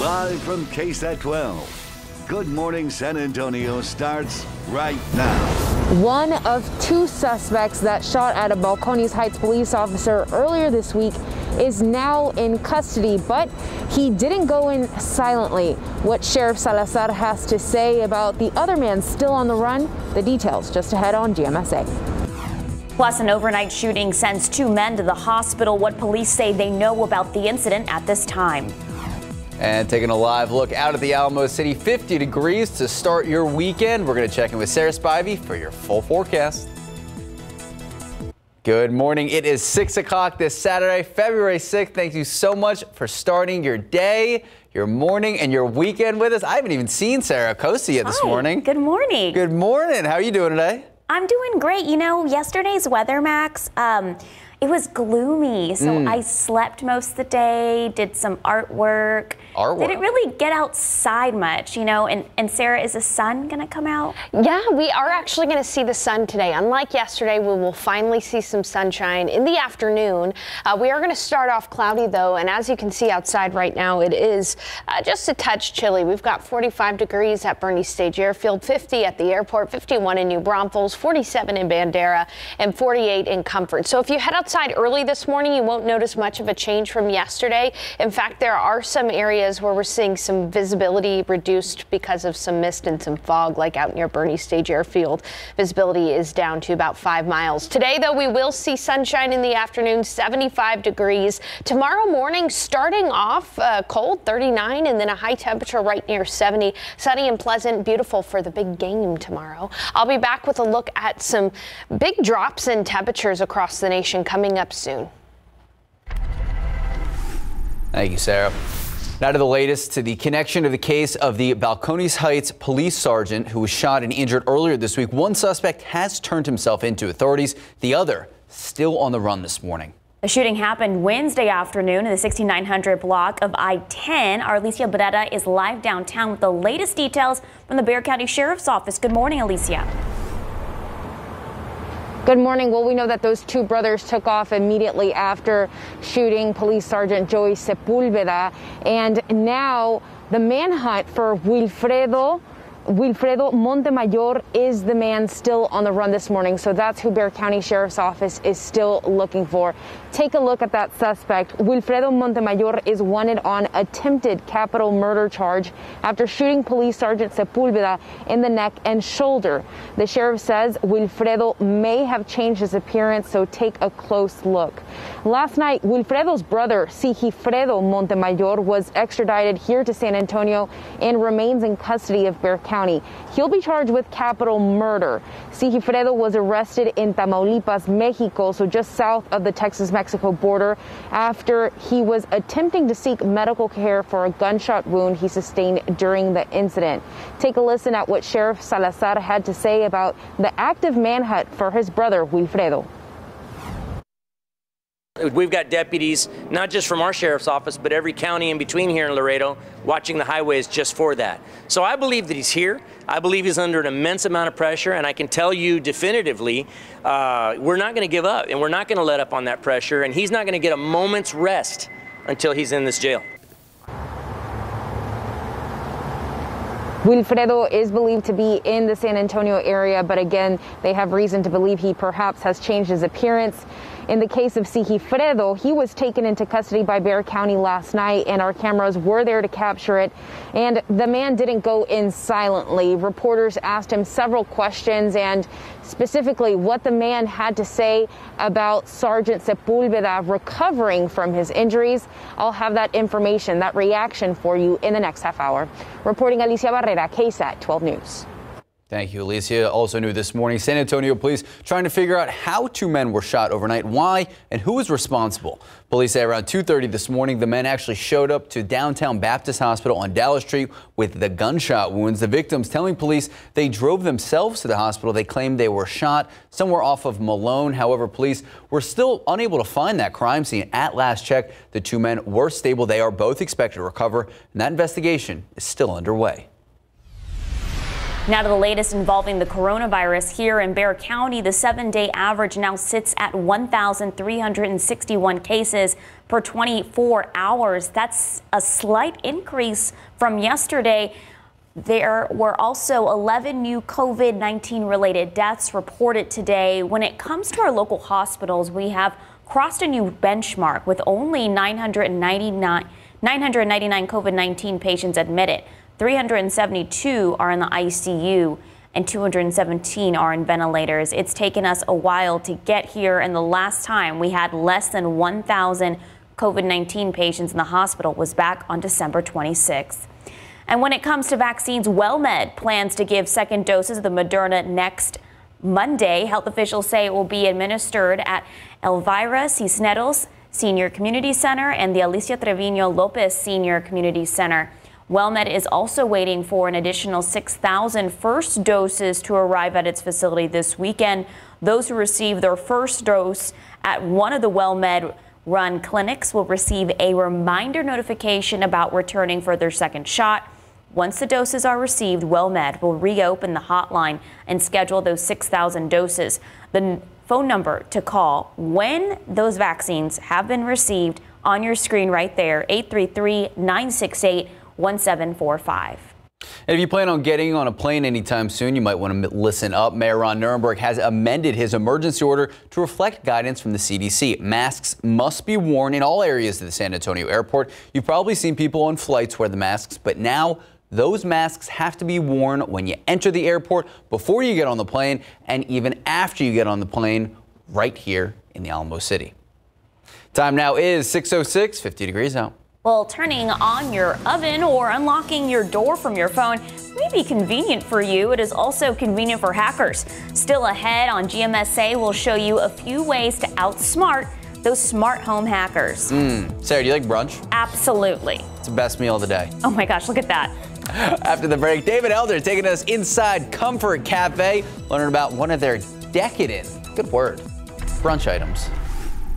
Live from KSAT 12. Good Morning San Antonio starts right now. One of two suspects that shot at a Balcones Heights police officer earlier this week is now in custody, but he didn't go in silently. What Sheriff Salazar has to say about the other man still on the run, the details just ahead on GMSA. Plus, an overnight shooting sends two men to the hospital. What police say they know about the incident at this time. And taking a live look out at the Alamo City, 50 degrees to start your weekend. We're going to check in with Sarah Spivey for your full forecast. Good morning. It is 6 o'clock this Saturday, February 6th. Thank you so much for starting your day, your morning, and your weekend with us. I haven't even seen Sarah yet this Hi, morning. Good morning. Good morning. How are you doing today? I'm doing great. You know, yesterday's weather, Max, um, it was gloomy. So Mm. I slept most of the day, did some artwork. Artwork? Didn't really get outside much, you know. And, and Sarah, is the sun going to come out? Yeah, we are actually going to see the sun today. Unlike yesterday, we will finally see some sunshine in the afternoon. Uh, we are going to start off cloudy though, and as you can see outside right now, it is uh, just a touch chilly. We've got 45 degrees at Boerne Stage Airfield, 50 at the airport, 51 in New Braunfels, 47 in Bandera, and 48 in Comfort. So if you head outside early this morning, you won't notice much of a change from yesterday. In fact, there are some areas where we're seeing some visibility reduced because of some mist and some fog, like out near Boerne Stage Airfield. Visibility is down to about five miles. Today, though, we will see sunshine in the afternoon, 75 degrees. Tomorrow morning, starting off uh, cold, 39, and then a high temperature right near 70. Sunny and pleasant, beautiful for the big game tomorrow. I'll be back with a look at some big drops in temperatures across the nation coming up soon. Thank you, Sarah. Now to the latest to the connection of the case of the Balcones Heights police sergeant who was shot and injured earlier this week. One suspect has turned himself into authorities. The other still on the run this morning. The shooting happened Wednesday afternoon in the 6900 block of I-10. Our Alicia Barrera is live downtown with the latest details from the Bexar County Sheriff's Office. Good morning, Alicia. Good morning. Well, we know that those two brothers took off immediately after shooting Police Sergeant Joey Sepulveda. And now the manhunt for Wilfredo. Wilfredo Montemayor is the man still on the run this morning. So that's who Bexar County Sheriff's Office is still looking for. Take a look at that suspect. Wilfredo Montemayor is wanted on attempted capital murder charge after shooting Police Sergeant Sepulveda in the neck and shoulder. The sheriff says Wilfredo may have changed his appearance, so take a close look. Last night, Wilfredo's brother, Sigifredo Montemayor, was extradited here to San Antonio and remains in custody of Bexar County. He'll be charged with capital murder. Sigifredo was arrested in Tamaulipas, Mexico, so just south of the Texas-Mexico border, after he was attempting to seek medical care for a gunshot wound he sustained during the incident. Take a listen at what Sheriff Salazar had to say about the active manhunt for his brother, Wilfredo. We've got deputies, not just from our sheriff's office, but every county in between here in Laredo, watching the highways just for that. So I believe that he's here. I believe he's under an immense amount of pressure, and I can tell you definitively, uh, we're not going to give up, and we're not going to let up on that pressure, and he's not going to get a moment's rest until he's in this jail. Wilfredo is believed to be in the San Antonio area, but again, they have reason to believe he perhaps has changed his appearance. In the case of Sigifredo, he was taken into custody by Bexar County last night, and our cameras were there to capture it. And the man didn't go in silently. Reporters asked him several questions, and specifically what the man had to say about Sergeant Sepulveda recovering from his injuries. I'll have that information, that reaction for you in the next half hour. Reporting Alicia Barrera, KSAT 12 News. Thank you, Alicia. Also new this morning, San Antonio police trying to figure out how two men were shot overnight, why, and who is responsible. Police say around 2.30 this morning, the men actually showed up to downtown Baptist Hospital on Dallas Street with the gunshot wounds. The victims telling police they drove themselves to the hospital. They claimed they were shot somewhere off of Malone. However, police were still unable to find that crime scene. At last check, the two men were stable. They are both expected to recover, and that investigation is still underway. Now to the latest involving the coronavirus here in Bexar County. The seven day average now sits at 1,361 cases per 24 hours. That's a slight increase from yesterday. There were also 11 new COVID 19 related deaths reported today. When it comes to our local hospitals, we have crossed a new benchmark with only 999, 999 COVID 19 patients admitted. 372 are in the ICU and 217 are in ventilators. It's taken us a while to get here, and the last time we had less than 1,000 COVID 19 patients in the hospital was back on December 26th. And when it comes to vaccines, WellMed plans to give second doses of the Moderna next Monday. Health officials say it will be administered at Elvira Cisneros Senior Community Center and the Alicia Trevino Lopez Senior Community Center. WellMed is also waiting for an additional 6,000 first doses to arrive at its facility this weekend. Those who receive their first dose at one of the WellMed run clinics will receive a reminder notification about returning for their second shot. Once the doses are received, WellMed will reopen the hotline and schedule those 6,000 doses. The phone number to call when those vaccines have been received on your screen right there 833 968 1745. And if you plan on getting on a plane anytime soon, you might want to listen up. Mayor Ron Nirenberg has amended his emergency order to reflect guidance from the CDC. Masks must be worn in all areas of the San Antonio airport. You've probably seen people on flights wear the masks, but now those masks have to be worn when you enter the airport, before you get on the plane, and even after you get on the plane right here in the Alamo City. Time now is 6.06, 50 degrees out. Well, turning on your oven or unlocking your door from your phone may be convenient for you. It is also convenient for hackers. Still ahead on GMSA, we'll show you a few ways to outsmart those smart home hackers. Mm. Sarah, do you like brunch? Absolutely. It's the best meal of the day. Oh my gosh, look at that. After the break, David Elder taking us inside Comfort Cafe, learning about one of their decadent, good word, brunch items.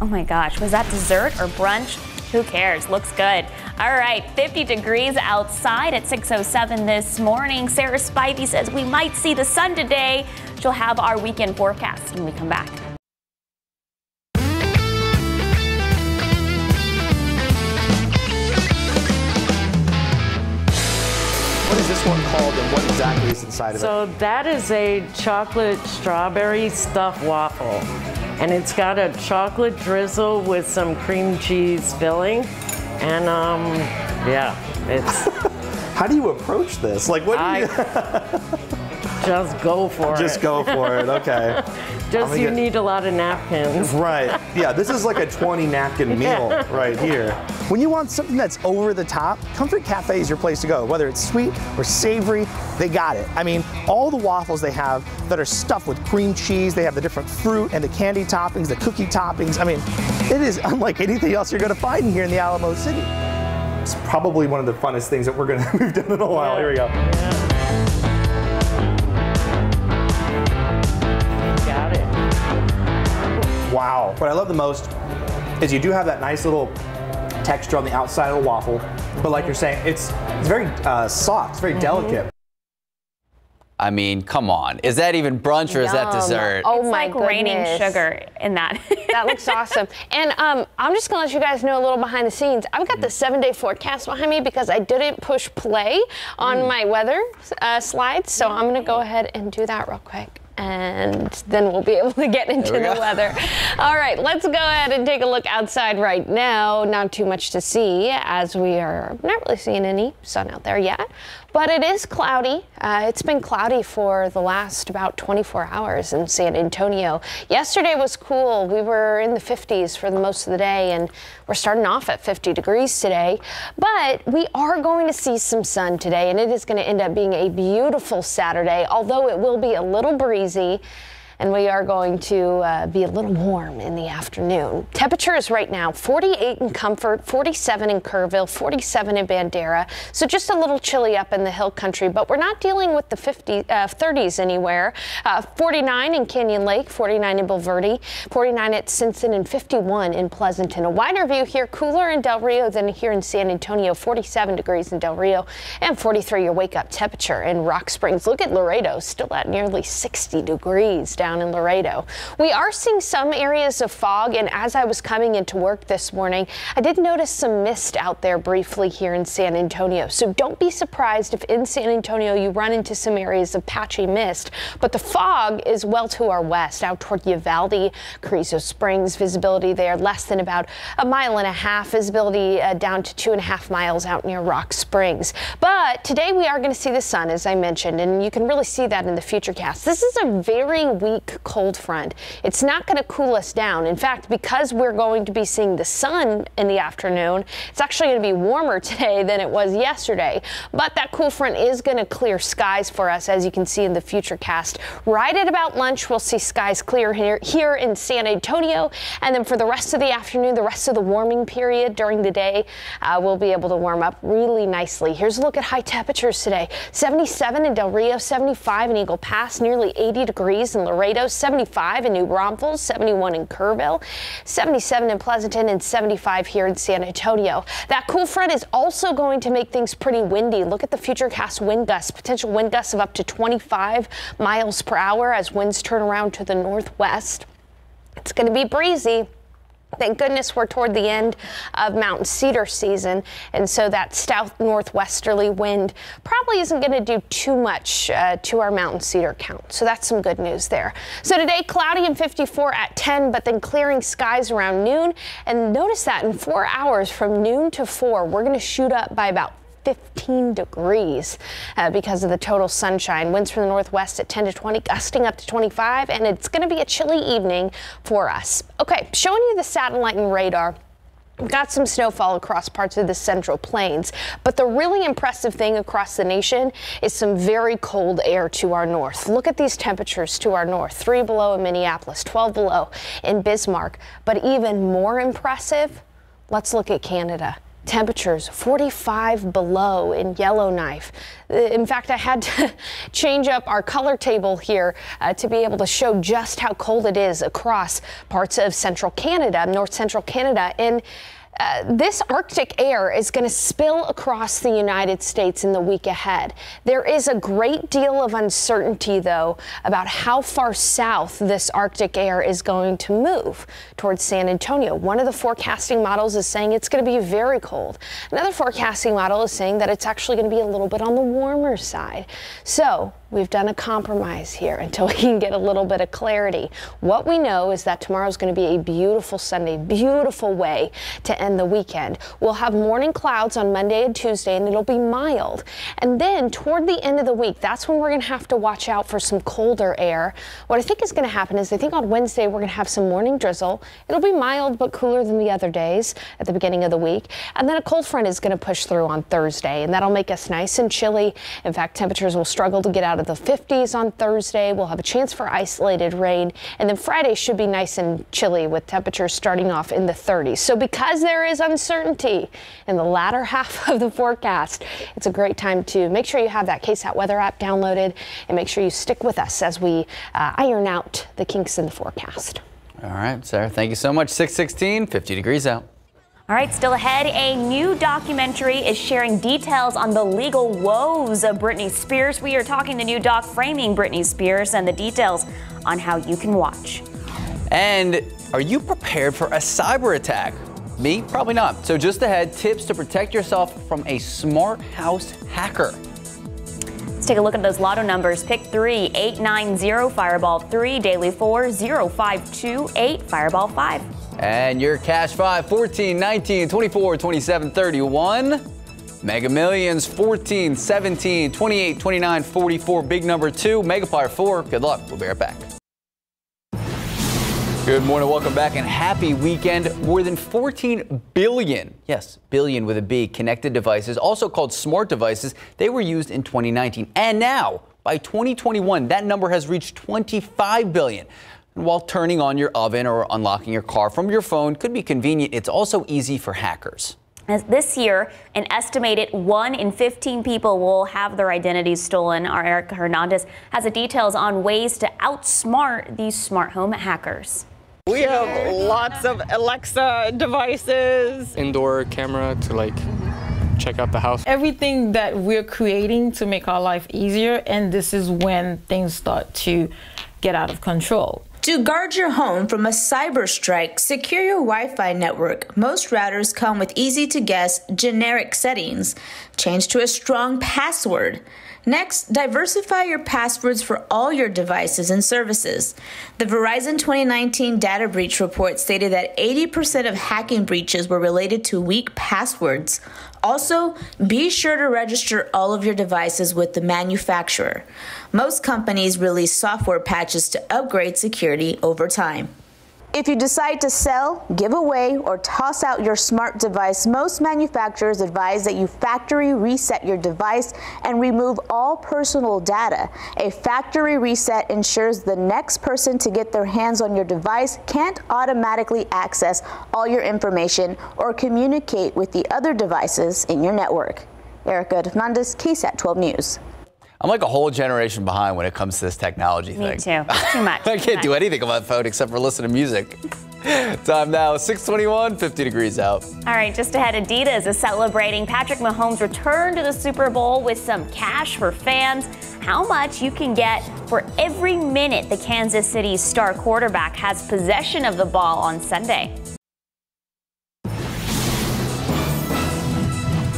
Oh my gosh, was that dessert or brunch? Who cares? Looks good. All right, 50 degrees outside at 6.07 this morning. Sarah Spivey says we might see the sun today. She'll have our weekend forecast when we come back. What is this one called and what exactly is inside of so it? So that is a chocolate strawberry stuffed waffle. And it's got a chocolate drizzle with some cream cheese filling. And um, yeah, it's. How do you approach this? Like, what do I, you. just go for Just it. Just go for it, okay. Just you get... need a lot of napkins. Right. Yeah, this is like a 20 napkin meal right here. When you want something that's over the top, Comfort Cafe is your place to go. Whether it's sweet or savory, they got it. I mean, all the waffles they have that are stuffed with cream cheese, they have the different fruit and the candy toppings, the cookie toppings. I mean, it is unlike anything else you're going to find here in the Alamo City. It's probably one of the funnest things that we're going to we've done in a while. Yeah. Here we go. Yeah. Wow. What I love the most is you do have that nice little texture on the outside of the waffle, but like you're saying, it's it's very uh, soft, it's very mm -hmm. delicate. I mean, come on. Is that even brunch or Yum. is that dessert? Oh it's my like goodness. raining sugar in that. that looks awesome. And um, I'm just gonna let you guys know a little behind the scenes. I've got the seven day forecast behind me because I didn't push play on mm. my weather uh, slides. So I'm gonna go ahead and do that real quick and then we'll be able to get into the go. weather. All right, let's go ahead and take a look outside right now. Not too much to see as we are not really seeing any sun out there yet, but it is cloudy. Uh, it's been cloudy for the last about 24 hours in San Antonio. Yesterday was cool. We were in the 50s for the most of the day, and we're starting off at 50 degrees today. But we are going to see some sun today, and it is going to end up being a beautiful Saturday, although it will be a little breezy. And we are going to uh, be a little warm in the afternoon. Temperatures right now 48 in Comfort, 47 in Kerrville, 47 in Bandera. So just a little chilly up in the hill country, but we're not dealing with the 50, uh, 30s anywhere. Uh, 49 in Canyon Lake, 49 in Bulverde, 49 at Stinson, and 51 in Pleasanton. A wider view here, cooler in Del Rio than here in San Antonio, 47 degrees in Del Rio, and 43 your wake up temperature in Rock Springs. Look at Laredo, still at nearly 60 degrees down in Laredo. We are seeing some areas of fog, and as I was coming into work this morning, I did notice some mist out there briefly here in San Antonio. So don't be surprised if in San Antonio you run into some areas of patchy mist, but the fog is well to our west, out toward Uvalde, Carrizo Springs. Visibility there less than about a mile and a half. Visibility uh, down to two and a half miles out near Rock Springs. But today we are going to see the sun, as I mentioned, and you can really see that in the futurecast. This is a very weak cold front. It's not going to cool us down. In fact, because we're going to be seeing the sun in the afternoon, it's actually going to be warmer today than it was yesterday. But that cool front is going to clear skies for us, as you can see in the futurecast. Right at about lunch, we'll see skies clear here, here in San Antonio. And then for the rest of the afternoon, the rest of the warming period during the day, uh, we'll be able to warm up really nicely. Here's a look at high temperatures today 77 in Del Rio, 75 in Eagle Pass, nearly 80 degrees in Laredo, 75 in New Braunfels, 71 in Kerrville, 77 in Pleasanton, and 75 here in San Antonio. That cool front is also going to make things pretty windy. Look at the futurecast wind gusts, potential wind gusts of up to 25 miles per hour as winds turn around to the northwest. It's going to be breezy. Thank goodness we're toward the end of mountain cedar season, and so that south northwesterly wind probably isn't going to do too much uh, to our mountain cedar count. So that's some good news there. So today, cloudy and 54 at 10, but then clearing skies around noon. And notice that in four hours from noon to 4, we're going to shoot up by about 15 degrees uh, because of the total sunshine. Winds from the northwest at 10 to 20, gusting up to 25, and it's going to be a chilly evening for us. Okay, showing you the satellite and radar. We've got some snowfall across parts of the central plains, but the really impressive thing across the nation is some very cold air to our north. Look at these temperatures to our north 3 below in Minneapolis, 12 below in Bismarck. But even more impressive, let's look at Canada temperatures 45 below in Yellowknife. In fact, I had to change up our color table here uh, to be able to show just how cold it is across parts of central Canada, north central Canada. And uh, this Arctic air is going to spill across the United States in the week ahead. There is a great deal of uncertainty, though, about how far south this Arctic air is going to move towards San Antonio. One of the forecasting models is saying it's going to be very cold. Another forecasting model is saying that it's actually going to be a little bit on the warmer side. So, We've done a compromise here until we can get a little bit of clarity. What we know is that tomorrow is going to be a beautiful Sunday, beautiful way to end the weekend. We'll have morning clouds on Monday and Tuesday, and it'll be mild. And then toward the end of the week, that's when we're going to have to watch out for some colder air. What I think is going to happen is I think on Wednesday we're going to have some morning drizzle. It'll be mild but cooler than the other days at the beginning of the week. And then a cold front is going to push through on Thursday, and that'll make us nice and chilly. In fact, temperatures will struggle to get out out of the 50s on Thursday. We'll have a chance for isolated rain. And then Friday should be nice and chilly with temperatures starting off in the 30s. So because there is uncertainty in the latter half of the forecast, it's a great time to make sure you have that KSAT weather app downloaded and make sure you stick with us as we uh, iron out the kinks in the forecast. All right, Sarah, thank you so much. 616, 50 degrees out. All right, still ahead, a new documentary is sharing details on the legal woes of Britney Spears. We are talking the new doc framing Britney Spears and the details on how you can watch. And are you prepared for a cyber attack? Me? Probably not. So just ahead, tips to protect yourself from a smart house hacker. Let's take a look at those lotto numbers. Pick 3, 890, Fireball 3, Daily 4, 0528, Fireball 5. And your cash 5, 14, 19, 24, 27, 31. Mega Millions 14, 17, 28, 29, 44. Big number 2. Megaplier 4. Good luck. We'll be right back. Good morning, welcome back, and happy weekend. More than 14 billion, yes, billion with a B, connected devices, also called smart devices, they were used in 2019. And now, By 2021, that number has reached 25 billion. And while turning on your oven or unlocking your car from your phone could be convenient, it's also easy for hackers. This year, an estimated 1 in 15 people will have their identities stolen. Our Erica Hernandez has the details on ways to outsmart these smart home hackers. We have lots of Alexa devices. Indoor camera to like check out the house. Everything that we're creating to make our life easier, and this is when things start to get out of control. To guard your home from a cyber strike, secure your Wi Fi network. Most routers come with easy to guess generic settings. Change to a strong password. Next, diversify your passwords for all your devices and services. The Verizon 2019 data breach report stated that 80% of hacking breaches were related to weak passwords. Also, be sure to register all of your devices with the manufacturer. Most companies release software patches to upgrade security over time. If you decide to sell, give away, or toss out your smart device, most manufacturers advise that you factory reset your device and remove all personal data. A factory reset ensures the next person to get their hands on your device can't automatically access all your information or communicate with the other devices in your network. Erica Hernandez, KSAT 12 News. I'm like a whole generation behind when it comes to this technology Me thing. too. Too much. I can't much. do anything on my phone except for listen to music. Time now, 621, 50 degrees out. All right, just ahead, Adidas is celebrating Patrick Mahomes' return to the Super Bowl with some cash for fans. How much you can get for every minute the Kansas City star quarterback has possession of the ball on Sunday.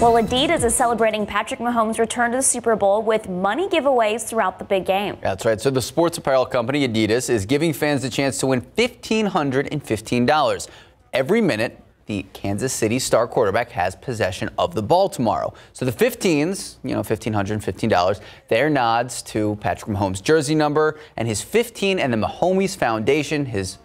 Well, Adidas is celebrating Patrick Mahomes' return to the Super Bowl with money giveaways throughout the big game. That's right. So the sports apparel company Adidas is giving fans the chance to win $1,515 every minute the Kansas City star quarterback has possession of the ball tomorrow. So the 15s, you know, $1,515, they're nods to Patrick Mahomes' jersey number and his 15 and the Mahomes Foundation, his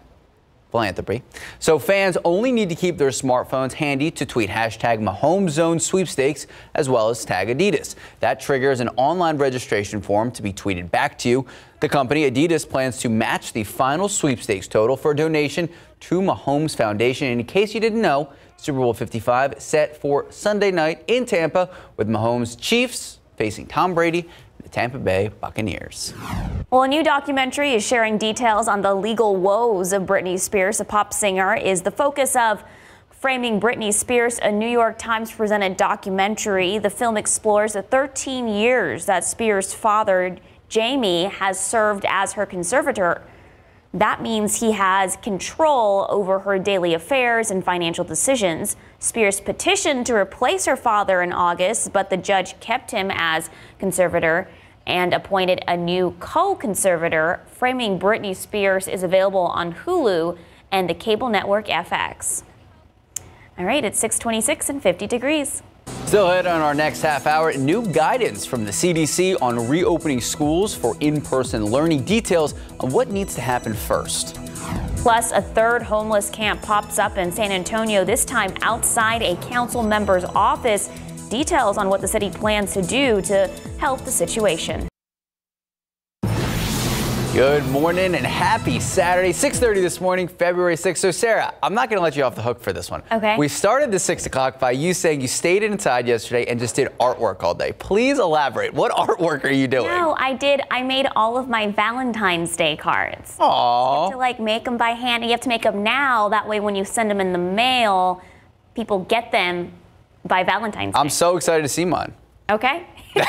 philanthropy. So fans only need to keep their smartphones handy to tweet hashtag Mahomes Zone Sweepstakes as well as tag Adidas. That triggers an online registration form to be tweeted back to you. The company Adidas plans to match the final sweepstakes total for a donation to Mahomes Foundation. And in case you didn't know, Super Bowl 55 set for Sunday night in Tampa with Mahomes Chiefs facing Tom Brady Tampa Bay Buccaneers. Well, a new documentary is sharing details on the legal woes of Britney Spears. The pop singer is the focus of Framing Britney Spears, a New York Times presented documentary. The film explores the 13 years that Spears' father, Jamie, has served as her conservator. That means he has control over her daily affairs and financial decisions. Spears petitioned to replace her father in August, but the judge kept him as conservator and appointed a new co-conservator. Framing Britney Spears is available on Hulu and the cable network FX. All right, it's 626 and 50 degrees. Still ahead on our next half hour, new guidance from the CDC on reopening schools for in-person learning. Details on what needs to happen first. Plus, a third homeless camp pops up in San Antonio, this time outside a council member's office. Details on what the city plans to do to help the situation. Good morning and happy Saturday, 6:30 this morning, February 6th. So Sarah, I'm not going to let you off the hook for this one. Okay. We started the six o'clock by you saying you stayed inside yesterday and just did artwork all day. Please elaborate. What artwork are you doing? No, I did. I made all of my Valentine's Day cards. Aww. You have to like make them by hand. You have to make them now. That way, when you send them in the mail, people get them by Valentine's Day. I'm so excited to see mine. okay.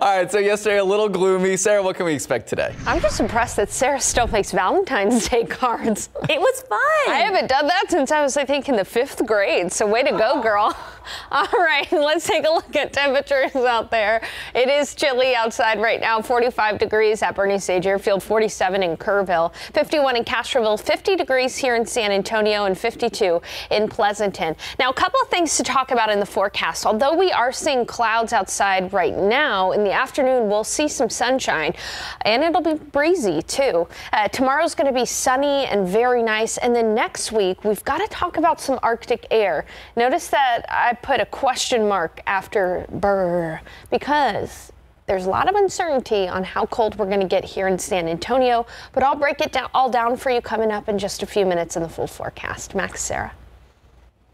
All right, so yesterday a little gloomy. Sarah, what can we expect today? I'm just impressed that Sarah still makes Valentine's Day cards. It was fun. I haven't done that since I was, I think, in the fifth grade. So way to go, girl. All right, let's take a look at temperatures out there. It is chilly outside right now, 45 degrees at Boerne Stage Airfield, 47 in Kerrville, 51 in Castroville, 50 degrees here in San Antonio, and 52 in Pleasanton. Now, a couple of things to talk about in the forecast. Although we are seeing clouds outside right now, in the afternoon we'll see some sunshine, and it'll be breezy too. Uh, tomorrow's going to be sunny and very nice, and then next week we've got to talk about some Arctic air. Notice that I put a question mark after brr because there's a lot of uncertainty on how cold we're going to get here in San Antonio, but I'll break it down, all down for you coming up in just a few minutes in the full forecast. Max, Sarah.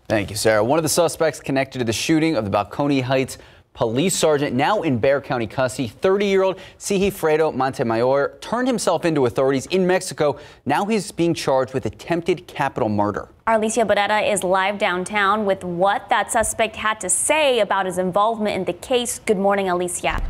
Thank you, Sarah. One of the suspects connected to the shooting of the Balcones Heights police sergeant now in Bexar County custody. 30-year-old Sigifredo Montemayor turned himself into authorities in Mexico. Now he's being charged with attempted capital murder. Alicia Barrera is live downtown with what that suspect had to say about his involvement in the case. Good morning, Alicia.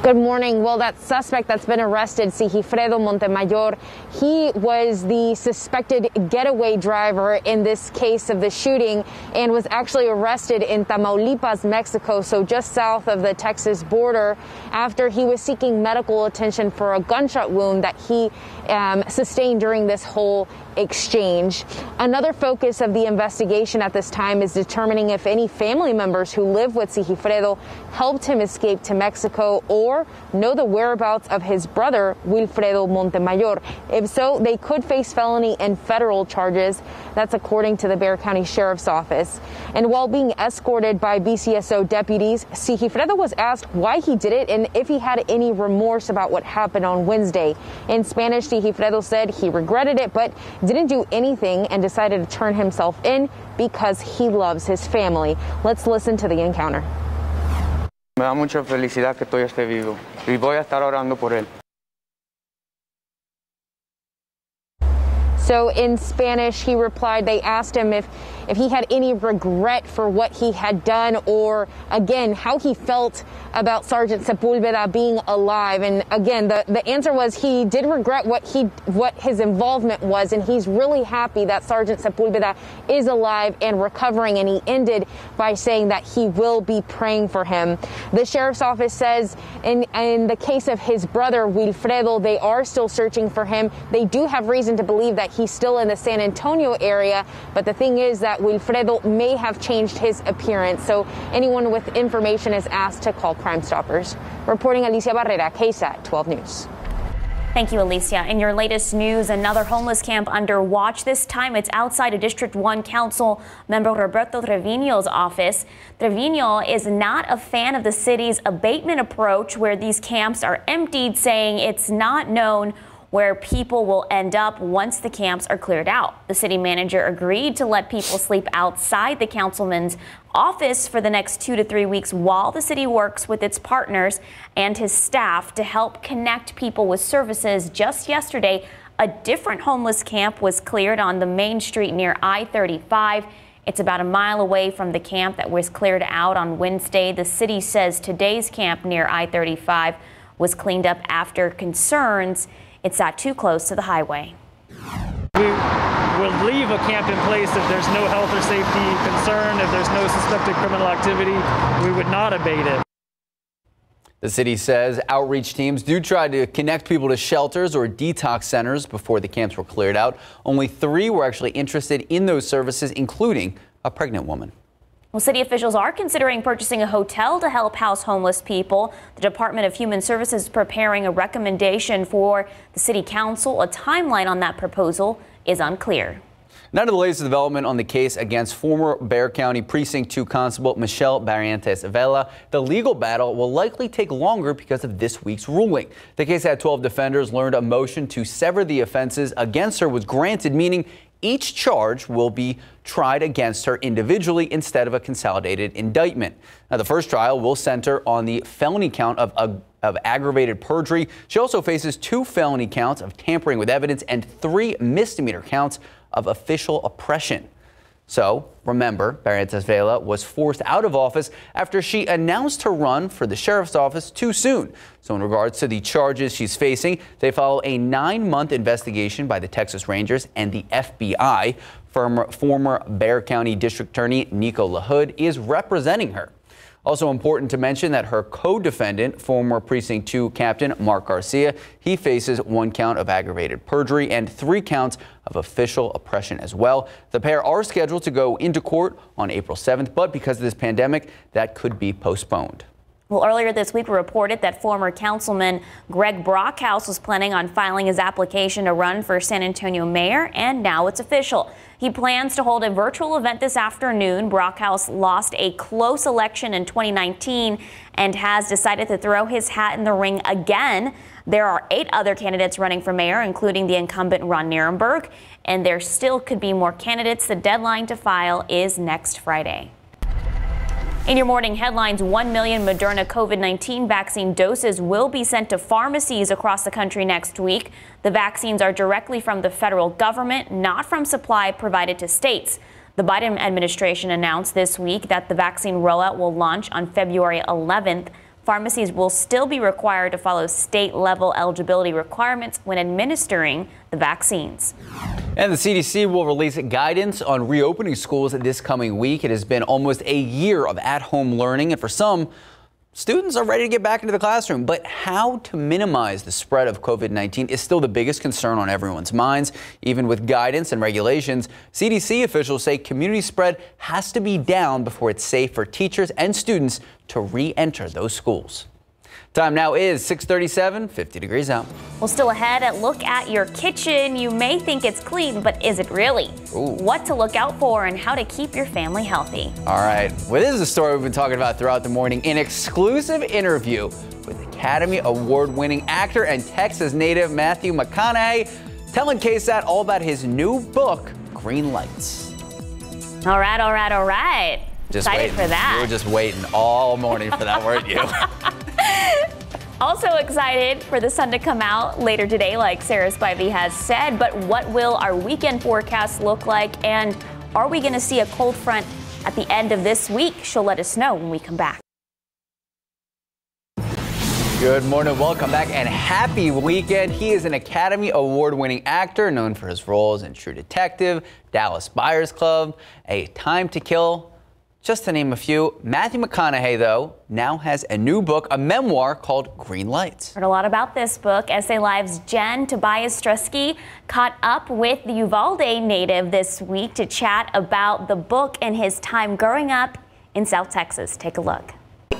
Good morning. Well, that suspect that's been arrested, Sigifredo Montemayor, he was the suspected getaway driver in this case of the shooting and was actually arrested in Tamaulipas, Mexico, so just south of the Texas border, after he was seeking medical attention for a gunshot wound that he um, sustained during this whole exchange. Another focus of the investigation at this time is determining if any family members who live with Sigifredo helped him escape to Mexico or know the whereabouts of his brother, Wilfredo Montemayor. If so, they could face felony and federal charges. That's according to the Bexar County Sheriff's Office. And while being escorted by BCSO deputies, Sigifredo was asked why he did it and if he had any remorse about what happened on Wednesday. In Spanish, Sigifredo said he regretted it, but didn't do anything and decided to turn himself in because he loves his family. Let's listen to the encounter. Me da mucha felicidad que todavía esté vivo y voy a estar orando por él. So in Spanish, he replied, they asked him if, if he had any regret for what he had done or, again, how he felt about Sergeant Sepulveda being alive. And again, the, the answer was he did regret what he what his involvement was, and he's really happy that Sergeant Sepulveda is alive and recovering. And he ended by saying that he will be praying for him. The sheriff's office says in in the case of his brother Wilfredo, they are still searching for him. They do have reason to believe that he's still in the San Antonio area, but the thing is that Wilfredo may have changed his appearance. So anyone with information is asked to call Crime Stoppers. Reporting Alicia Barrera, KSAT 12 News. Thank you, Alicia. In your latest news, another homeless camp under watch. This time it's outside a District 1 Council member Roberto Trevino's office. Trevino is not a fan of the city's abatement approach where these camps are emptied, saying it's not known where people will end up once the camps are cleared out. The city manager agreed to let people sleep outside the councilman's office for the next two to three weeks while the city works with its partners and his staff to help connect people with services. Just yesterday, a different homeless camp was cleared on the main street near I 35. It's about a mile away from the camp that was cleared out on Wednesday. The city says today's camp near I 35 was cleaned up after concerns it's not too close to the highway. We will leave a camp in place if there's no health or safety concern, if there's no suspected criminal activity. We would not abate it. The city says outreach teams do try to connect people to shelters or detox centers before the camps were cleared out. Only three were actually interested in those services, including a pregnant woman. Well, city officials are considering purchasing a hotel to help house homeless people. The Department of Human Services is preparing a recommendation for the city council. A timeline on that proposal is unclear. Now to the latest development on the case against former Bexar County Precinct 2 Constable Michelle Barrientos Vela. The legal battle will likely take longer because of this week's ruling. The case had 12 defenders learned a motion to sever the offenses against her was granted, meaning each charge will be tried against her individually instead of a consolidated indictment. Now, the first trial will center on the felony count of, of, aggravated perjury. She also faces two felony counts of tampering with evidence and three misdemeanor counts of official oppression. So remember, Barrientos Vela was forced out of office after she announced her run for the sheriff's office too soon. So in regards to the charges she's facing, they follow a nine-month investigation by the Texas Rangers and the FBI. Former, former Bexar County District Attorney Nico LaHood is representing her. Also important to mention that her co-defendant, former Precinct 2 Captain Mark Garcia, he faces one count of aggravated perjury and three counts of official oppression as well. The pair are scheduled to go into court on April 7th, but because of this pandemic, that could be postponed. Well, earlier this week, we reported that former councilman Greg Brockhouse was planning on filing his application to run for San Antonio mayor, and now it's official. He plans to hold a virtual event this afternoon. Brockhouse lost a close election in 2019 and has decided to throw his hat in the ring again. There are eight other candidates running for mayor, including the incumbent Ron Nirenberg, and there still could be more candidates. The deadline to file is next Friday. In your morning headlines, 1 million Moderna COVID 19 vaccine doses will be sent to pharmacies across the country next week. The vaccines are directly from the federal government, not from supply provided to states. The Biden administration announced this week that the vaccine rollout will launch on February 11th. Pharmacies will still be required to follow state level eligibility requirements when administering the vaccines. And the CDC will release guidance on reopening schools this coming week. It has been almost a year of at home learning, and for some, Students are ready to get back into the classroom, but how to minimize the spread of COVID 19 is still the biggest concern on everyone's minds. Even with guidance and regulations, CDC officials say community spread has to be down before it's safe for teachers and students to re enter those schools. Time now is 637, 50 degrees out. Well, still ahead, a look at your kitchen. You may think it's clean, but is it really? Ooh. What to look out for and how to keep your family healthy. All right. Well, this is a story we've been talking about throughout the morning. An exclusive interview with Academy Award winning actor and Texas native Matthew McConaughey telling KSAT all about his new book, Green Lights. All right, all right, all right. Just Excited waiting. for that. You were just waiting all morning for that, weren't you? Also excited for the sun to come out later today, like Sarah Spivey has said. But what will our weekend forecast look like? And are we going to see a cold front at the end of this week? She'll let us know when we come back. Good morning, welcome back, and happy weekend. He is an Academy Award winning actor known for his roles in True Detective, Dallas Buyers Club, A Time to Kill, just to name a few. Matthew McConaughey, though, now has a new book, a memoir called Green Lights. Heard a lot about this book. SA Live's Jen Tobias Strusky caught up with the Uvalde native this week to chat about the book and his time growing up in South Texas. Take a look.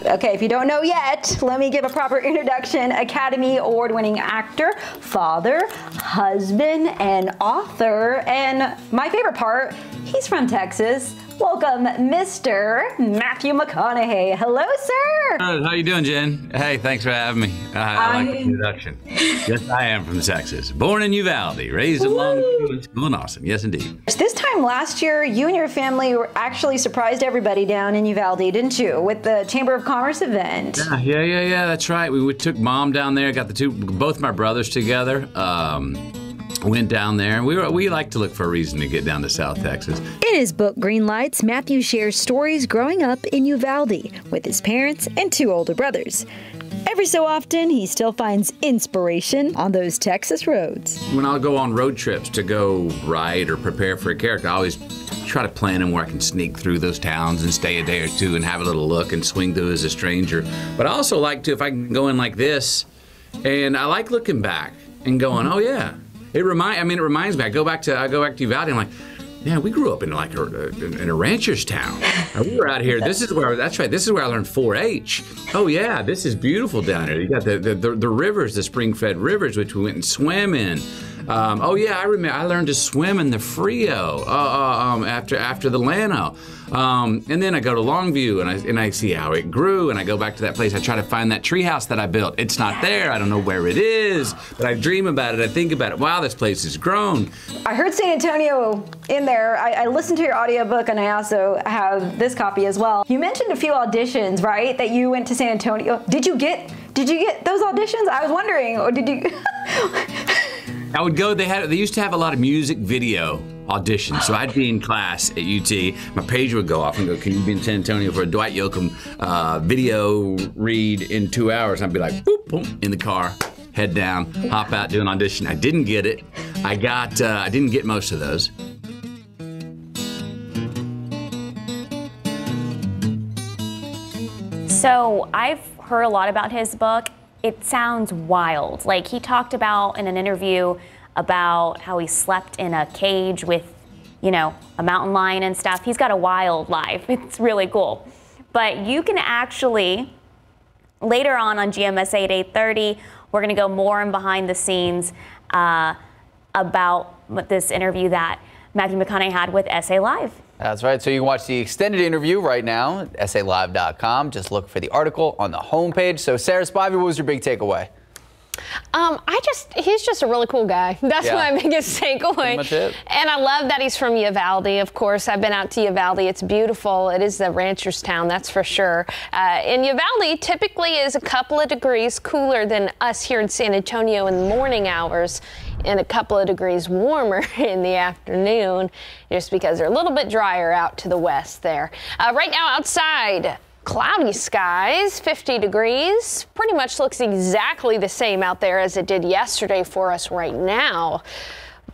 Okay, if you don't know yet, let me give a proper introduction. Academy Award winning actor, father, husband, and author. And my favorite part, he's from Texas. Welcome, Mr. Matthew McConaughey. Hello, sir. How you doing, Jen? Hey, thanks for having me. Uh, I like the introduction. yes, I am from Texas. Born in Uvalde, raised in Long Beach, in Austin. Yes, indeed. This time last year, you and your family were actually surprised everybody down in Uvalde, didn't you, with the Chamber of Commerce event? Yeah, yeah, yeah, yeah. That's right. We, we took mom down there, got the two, both my brothers together. Um, went down there. We were, we like to look for a reason to get down to South Texas. In his book Green Lights, Matthew shares stories growing up in Uvalde with his parents and two older brothers. Every so often, he still finds inspiration on those Texas roads. When I'll go on road trips to go write or prepare for a character, I always try to plan them where I can sneak through those towns and stay a day or two and have a little look and swing through as a stranger. But I also like to, if I can go in like this, and I like looking back and going, oh yeah, it remind. I mean, it reminds me. I go back to I go back to Uvalde. I'm like, yeah, we grew up in like a, in a rancher's town. We were out here. This is where that's right. This is where I learned 4-H. Oh yeah, this is beautiful down here. You got the the, the, the rivers, the spring-fed rivers, which we went and swim in. Um, oh yeah, I remember. I learned to swim in the Frio uh, uh, um, after after the Llano, um, and then I go to Longview and I and I see how it grew, and I go back to that place. I try to find that treehouse that I built. It's not there. I don't know where it is, but I dream about it. I think about it. Wow, this place has grown. I heard San Antonio in there. I, I listened to your audiobook and I also have this copy as well. You mentioned a few auditions, right? That you went to San Antonio. Did you get did you get those auditions? I was wondering, or did you I would go. They had. They used to have a lot of music video auditions. So I'd be in class at UT. My pager would go off and go, "Can you be in San Antonio for a Dwight Yoakam uh, video read in two hours?" I'd be like, "Boop, boom," in the car, head down, hop out, do an audition. I didn't get it. I got. Uh, I didn't get most of those. So I've heard a lot about his book. It sounds wild. Like he talked about in an interview about how he slept in a cage with, you know, a mountain lion and stuff. He's got a wild life. It's really cool. But you can actually Later on on GMSA, 830, we're going to go more in behind the scenes uh, about this interview that Matthew McConaughey had with SA Live. That's right. So you can watch the extended interview right now at SALive.com. Just look for the article on the homepage. So Sarah Spivey, what was your big takeaway? Um, I just, he's just a really cool guy. That's Yeah. my biggest takeaway. Pretty much it. And I love that he's from Uvalde, of course. I've been out to Uvalde. It's beautiful. It is the rancher's town, that's for sure. Uh, and Uvalde typically is a couple of degrees cooler than us here in San Antonio in the morning hours and a couple of degrees warmer in the afternoon just because they're a little bit drier out to the west there. Uh, right now outside, Cloudy skies, 50 degrees. Pretty much looks exactly the same out there as it did yesterday for us right now.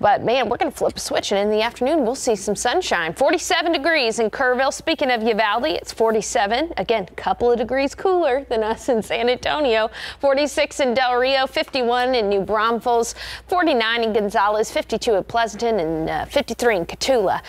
But man, we're going to flip a switch, and in the afternoon, we'll see some sunshine. 47 degrees in Kerrville. Speaking of Uvalde, it's 47. Again, a couple of degrees cooler than us in San Antonio. 46 in Del Rio, 51 in New Braunfels, 49 in Gonzales, 52 at Pleasanton, and uh, 53 in Cotulla.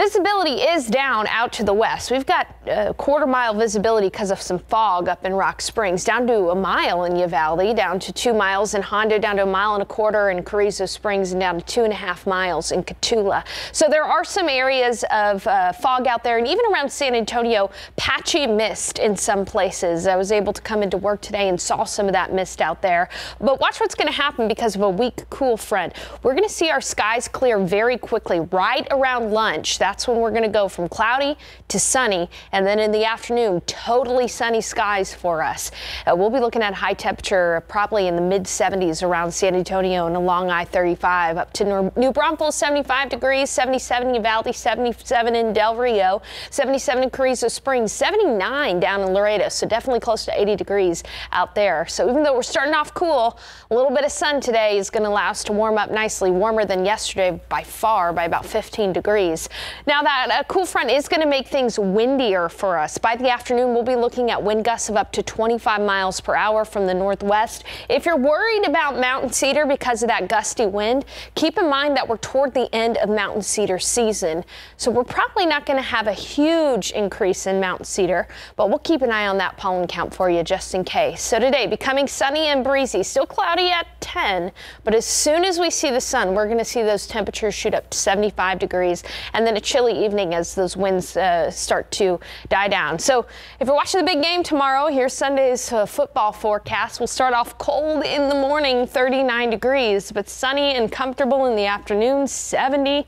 Visibility is down out to the west. We've got a quarter mile visibility because of some fog up in Rock Springs, down to a mile in Uvalde, down to two miles in Hondo, down to a mile and a quarter in Carrizo Springs, and down to two and a half miles in Cotulla. So there are some areas of uh, fog out there, and even around San Antonio, patchy mist in some places. I was able to come into work today and saw some of that mist out there. But watch what's going to happen because of a weak cool front. We're going to see our skies clear very quickly right around lunch. That's when we're going to go from cloudy to sunny, and then in the afternoon, totally sunny skies for us. Uh, we'll be looking at high temperature probably in the mid 70s around San Antonio and along I 35 up to New Braunfels, 75 degrees, 77 in Uvalde, 77 in Del Rio, 77 in Carrizo Springs, 79 down in Laredo. So definitely close to 80 degrees out there. So even though we're starting off cool, a little bit of sun today is going to allow us to warm up nicely, warmer than yesterday by far by about 15 degrees. Now that uh, cool front is going to make things windier for us. By the afternoon, we'll be looking at wind gusts of up to 25 miles per hour from the northwest. If you're worried about mountain cedar because of that gusty wind, keep in mind that we're toward the end of mountain cedar season. So we're probably not going to have a huge increase in mountain cedar, but we'll keep an eye on that pollen count for you just in case. So today, becoming sunny and breezy, still cloudy at 10, but as soon as we see the sun, we're going to see those temperatures shoot up to 75 degrees and then a chilly evening as those winds uh, start to die down. So if you're watching the big game tomorrow, here's Sunday's uh, football forecast. We'll start off cold in the morning, 39 degrees, but sunny and comfortable in the afternoon, 70.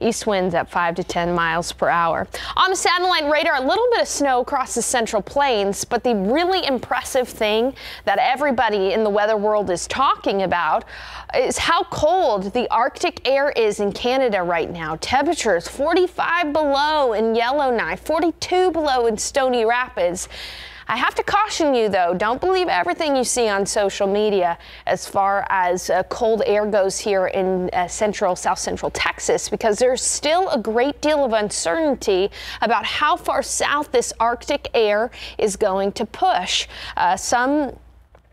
East winds at 5 to 10 miles per hour. On the satellite radar, a little bit of snow across the central plains, but the really impressive thing that everybody in the weather world is talking about is how cold the Arctic air is in Canada right now. Temperatures 45 below in Yellowknife, 42 below in Stony Rapids. I have to caution you though, don't believe everything you see on social media as far as uh, cold air goes here in uh, central, south central Texas, because there's still a great deal of uncertainty about how far south this Arctic air is going to push. Uh, some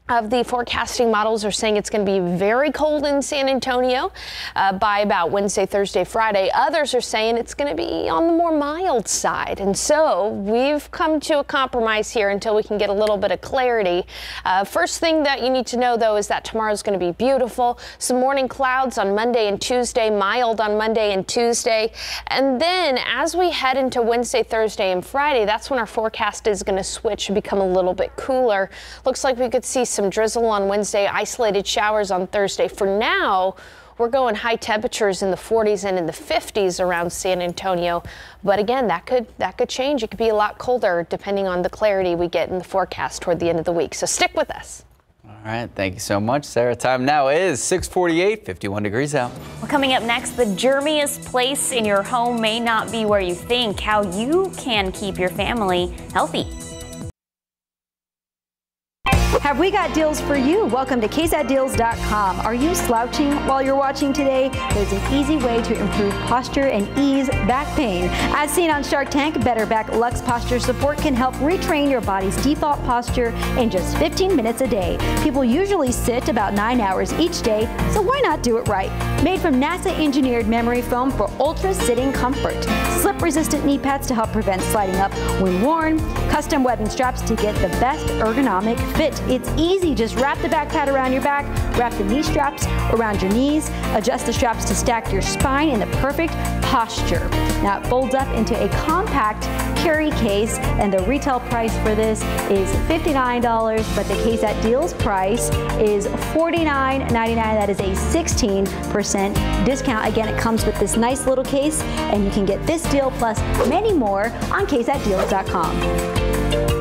of the forecasting models are saying it's going to be very cold in San Antonio uh, by about Wednesday, Thursday, Friday. Others are saying it's going to be on the more mild side. And so we've come to a compromise here until we can get a little bit of clarity. Uh, first thing that you need to know, though, is that tomorrow is going to be beautiful. Some morning clouds on Monday and Tuesday, mild on Monday and Tuesday. And then as we head into Wednesday, Thursday, and Friday, that's when our forecast is going to switch and become a little bit cooler. Looks like we could see some drizzle on Wednesday, isolated showers on Thursday. For now, we're going high temperatures in the 40s and in the 50s around San Antonio. But again, that could that could change. It could be a lot colder depending on the clarity we get in the forecast toward the end of the week. So stick with us. All right, thank you so much, Sarah. Time now is 648, 51 degrees out. Well, coming up next, the germiest place in your home may not be where you think. How you can keep your family healthy. Have we got deals for you? Welcome to KSATdeals.com. Are you slouching while you're watching today? There's an easy way to improve posture and ease back pain. As seen on Shark Tank, Better Back Lux Posture Support can help retrain your body's default posture in just 15 minutes a day. People usually sit about 9 hours each day, so why not do it right? Made from NASA engineered memory foam for ultra sitting comfort. slip resistant knee pads to help prevent sliding up when worn, custom webbing straps to get the best ergonomic fit. It's easy. Just wrap the back pad around your back, wrap the knee straps around your knees, adjust the straps to stack your spine in the perfect posture. Now it folds up into a compact carry case and the retail price for this is $59, but the KSAT Deals price is $49.99. That is a 16% discount. Again, it comes with this nice little case and you can get this deal plus many more on KSATdeals.com.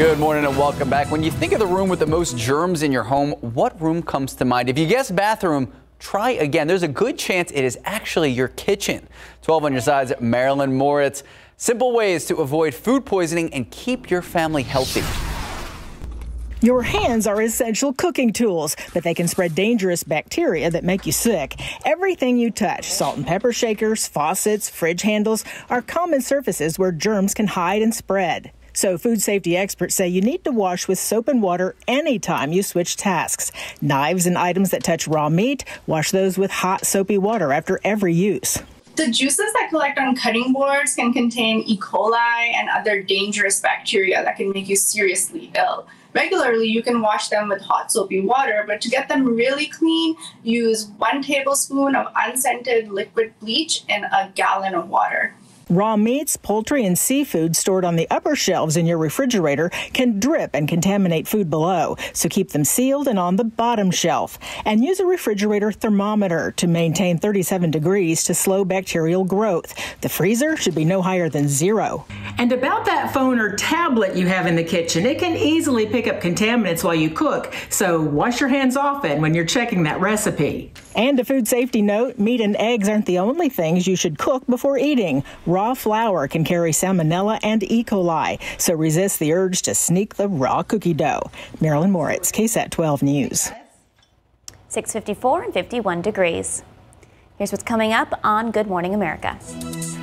Good morning and welcome back. When you think of the room with the most germs in your home, what room comes to mind? If you guess bathroom, try again. There's a good chance it is actually your kitchen. 12 on your sides, Marilyn Moritz. Simple ways to avoid food poisoning and keep your family healthy. Your hands are essential cooking tools, but they can spread dangerous bacteria that make you sick. Everything you touch, salt and pepper shakers, faucets, fridge handles, are common surfaces where germs can hide and spread. So, food safety experts say you need to wash with soap and water anytime you switch tasks. Knives and items that touch raw meat, wash those with hot, soapy water after every use. The juices that collect on cutting boards can contain E. coli and other dangerous bacteria that can make you seriously ill. Regularly, you can wash them with hot soapy water, but to get them really clean, use one tablespoon of unscented liquid bleach in a gallon of water. Raw meats, poultry, and seafood stored on the upper shelves in your refrigerator can drip and contaminate food below, so keep them sealed and on the bottom shelf. And use a refrigerator thermometer to maintain 37 degrees to slow bacterial growth. The freezer should be no higher than zero. And about that phone or tablet you have in the kitchen, it can easily pick up contaminants while you cook, so wash your hands often when you're checking that recipe. And a food safety note meat and eggs aren't the only things you should cook before eating. Raw flour can carry salmonella and E. coli, so resist the urge to sneak the raw cookie dough. Marilyn Moritz, KSAT 12 News. 654 and 51 degrees. Here's what's coming up on Good Morning America.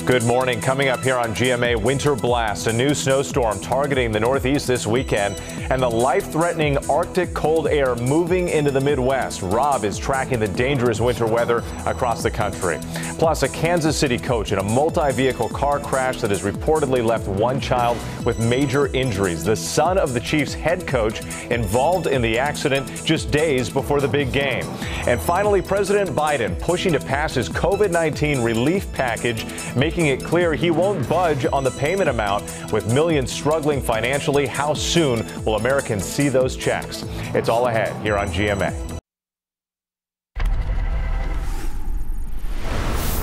Good morning. Coming up here on GMA Winter Blast, a new snowstorm targeting the Northeast this weekend, and the life threatening Arctic cold air moving into the Midwest. Rob is tracking the dangerous winter weather across the country. Plus, a Kansas City coach in a multi vehicle car crash that has reportedly left one child with major injuries. The son of the Chiefs head coach involved in the accident just days before the big game. And finally, President Biden pushing to pass his COVID 19 relief package, making it clear he won't budge on the payment amount. With millions struggling financially, how soon will Americans see those checks? It's all ahead here on GMA.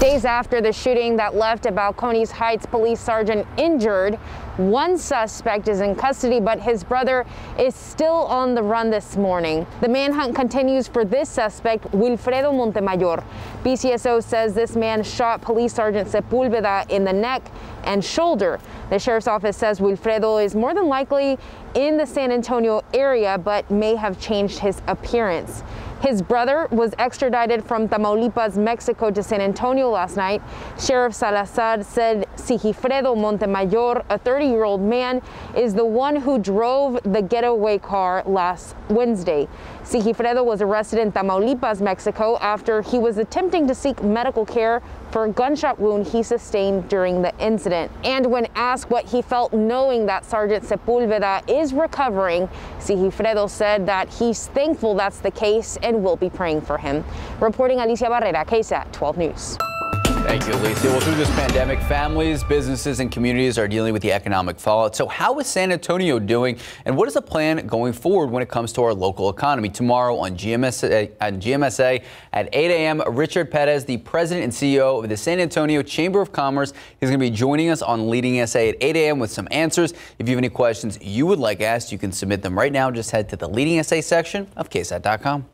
Days after the shooting that left a Balcones Heights police sergeant injured, one suspect is in custody, but his brother is still on the run this morning. The manhunt continues for this suspect, Wilfredo Montemayor. BCSO says this man shot police sergeant Sepulveda in the neck and shoulder. The sheriff's office says Wilfredo is more than likely in the San Antonio area, but may have changed his appearance. His brother was extradited from Tamaulipas, Mexico to San Antonio last night. Sheriff Salazar said Sigifredo Montemayor, a 30 year old man, is the one who drove the getaway car last Wednesday. Sigifredo was arrested in Tamaulipas, Mexico after he was attempting to seek medical care for a gunshot wound he sustained during the incident. And when asked what he felt knowing that Sergeant Sepulveda is recovering, Sigifredo said that he's thankful that's the case and will be praying for him. Reporting Alicia Barrera, KSAT 12 News. Thank you, Alicia. Well, through this pandemic, families, businesses, and communities are dealing with the economic fallout. So, how is San Antonio doing, and what is the plan going forward when it comes to our local economy? Tomorrow on GMSA, uh, on GMSA at 8 a.m., Richard Perez, the president and CEO of the San Antonio Chamber of Commerce, is going to be joining us on Leading SA at 8 a.m. with some answers. If you have any questions you would like asked, you can submit them right now. Just head to the Leading SA section of KSAT.com.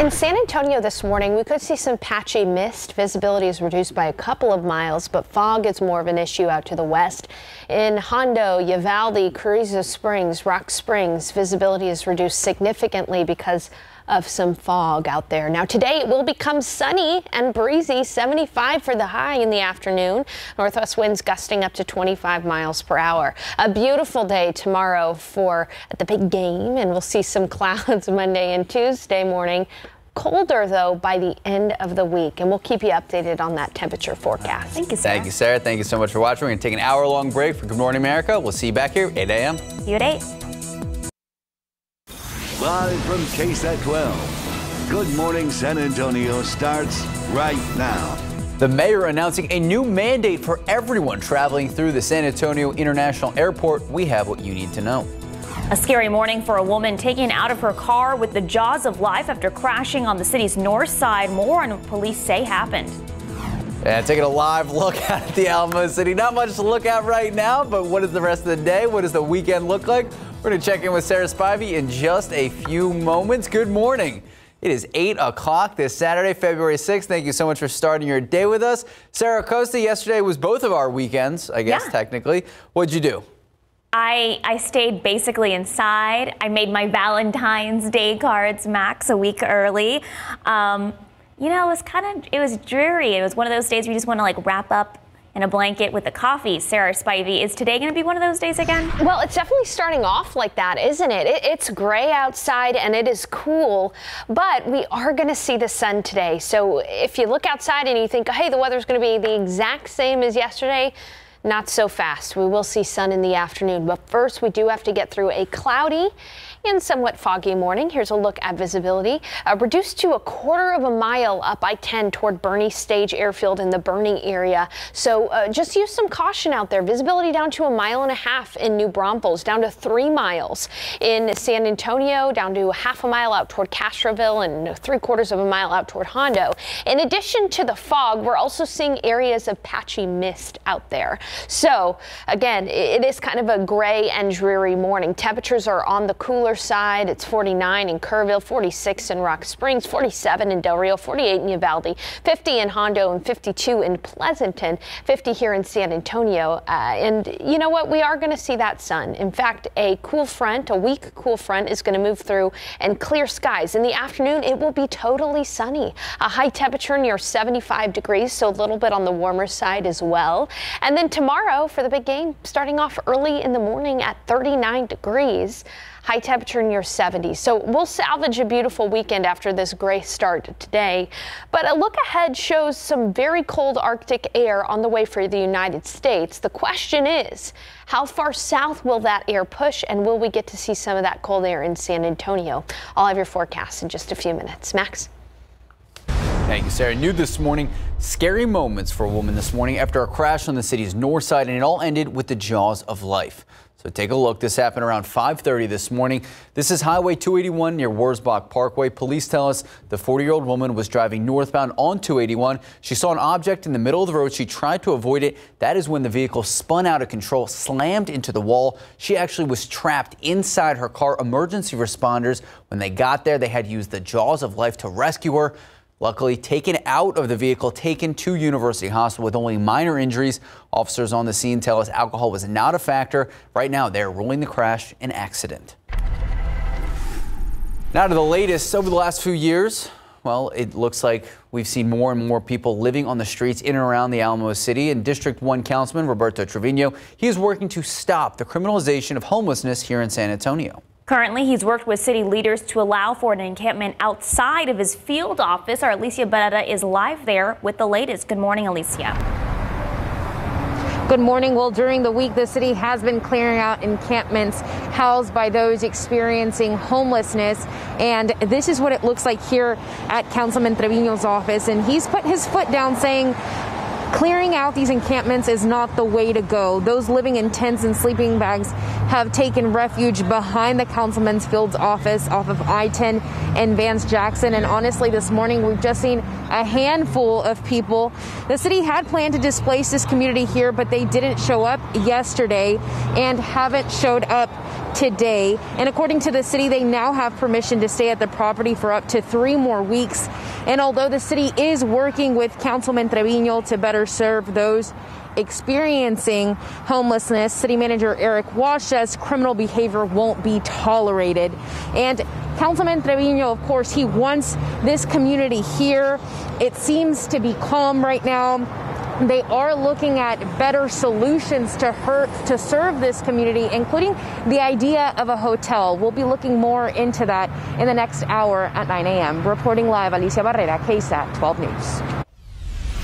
In San Antonio this morning, we could see some patchy mist. Visibility is reduced by a couple of miles, but fog is more of an issue out to the west. In Hondo, Uvalde, Carrizo Springs, Rock Springs, visibility is reduced significantly because of some fog out there. Now today it will become sunny and breezy, 75 for the high in the afternoon. Northwest winds gusting up to 25 miles per hour. A beautiful day tomorrow for the big game and we'll see some clouds Monday and Tuesday morning colder though by the end of the week. And we'll keep you updated on that temperature forecast. Thank you, Sarah. Thank you, Sarah. Thank you so much for watching. We're going to take an hour long break for Good Morning America. We'll see you back here 8 a.m. See you at 8. Live from KSAT 12. Good Morning San Antonio starts right now. The mayor announcing a new mandate for everyone traveling through the San Antonio International Airport. We have what you need to know. A scary morning for a woman taken out of her car with the jaws of life after crashing on the city's north side. More on what police say happened. And taking a live look at the Alamo City. Not much to look at right now, but what does the rest of the day, what does the weekend look like? We're going to check in with Sarah Spivey in just a few moments. Good morning. It is 8 o'clock this Saturday, February 6th. Thank you so much for starting your day with us. Sarah Costa, yesterday was both of our weekends, I guess, Yeah. technically. What'd you do? I, I stayed basically inside. I made my Valentine's Day cards, Max, a week early. Um, you know, it was kind of, it was dreary. It was one of those days where you just want to like wrap up in a blanket with a coffee. Sarah Spivey, is today going to be one of those days again? Well, it's definitely starting off like that, isn't it? it it's gray outside and it is cool, but we are going to see the sun today. So if you look outside and you think, hey, the weather's going to be the exact same as yesterday, not so fast. We will see sun in the afternoon, but first we do have to get through a cloudy and somewhat foggy morning. Here's a look at visibility. Uh, reduced to a quarter of a mile up I-10 toward Boerne Stage Airfield in the Boerne area. So uh, just use some caution out there. Visibility down to a mile and a half in New Braunfels, down to three miles in San Antonio, down to half a mile out toward Castroville and three quarters of a mile out toward Hondo. In addition to the fog, we're also seeing areas of patchy mist out there. So again, it is kind of a gray and dreary morning. Temperatures are on the cooler side. It's 49 in Kerrville, 46 in Rock Springs, 47 in Del Rio, 48 in Uvalde, 50 in Hondo, and 52 in Pleasanton, 50 here in San Antonio. Uh, and you know what? We are going to see that sun. In fact, a cool front, a weak cool front, is going to move through and clear skies. In the afternoon, it will be totally sunny. A high temperature near 75 degrees, so a little bit on the warmer side as well. And then tomorrow for the big game, starting off early in the morning at 39 degrees high temperature near 70. So we'll salvage a beautiful weekend after this gray start today. But a look ahead shows some very cold Arctic air on the way for the United States. The question is, how far south will that air push and will we get to see some of that cold air in San Antonio? I'll have your forecast in just a few minutes. Max? Thank you, Sarah. New this morning, scary moments for a woman this morning after a crash on the city's north side, and it all ended with the jaws of life. So take a look. This happened around 5:30 this morning. This is Highway 281 near Wurzbach Parkway. Police tell us the 40-year-old woman was driving northbound on 281. She saw an object in the middle of the road. She tried to avoid it. That is when the vehicle spun out of control, slammed into the wall. She actually was trapped inside her car. Emergency responders, when they got there, they had used the jaws of life to rescue her. Luckily, taken out of the vehicle, taken to University Hospital with only minor injuries. Officers on the scene tell us alcohol was not a factor. Right now, they're ruling the crash an accident. Now to the latest. Over the last few years, well, it looks like we've seen more and more people living on the streets in and around the Alamo City. And District 1 Councilman Roberto Trevino, he is working to stop the criminalization of homelessness here in San Antonio. Currently, he's worked with city leaders to allow for an encampment outside of his field office. Our Alicia Barrera is live there with the latest. Good morning, Alicia. Good morning. Well, during the week, the city has been clearing out encampments housed by those experiencing homelessness. And this is what it looks like here at Councilman Trevino's office. And he's put his foot down saying, Clearing out these encampments is not the way to go. Those living in tents and sleeping bags have taken refuge behind the councilman's field's office off of I 10 and Vance Jackson. And honestly, this morning we've just seen a handful of people. The city had planned to displace this community here, but they didn't show up yesterday and haven't showed up today. And according to the city, they now have permission to stay at the property for up to three more weeks. And although the city is working with Councilman Trevino to better serve those experiencing homelessness, City Manager Erik Walsh says criminal behavior won't be tolerated. And Councilman Trevino, of course, he wants this community here. It seems to be calm right now. They are looking at better solutions to to serve this community, including the idea of a hotel. We'll be looking more into that in the next hour at 9 a.m. Reporting live, Alicia Barrera, KSAT 12 News.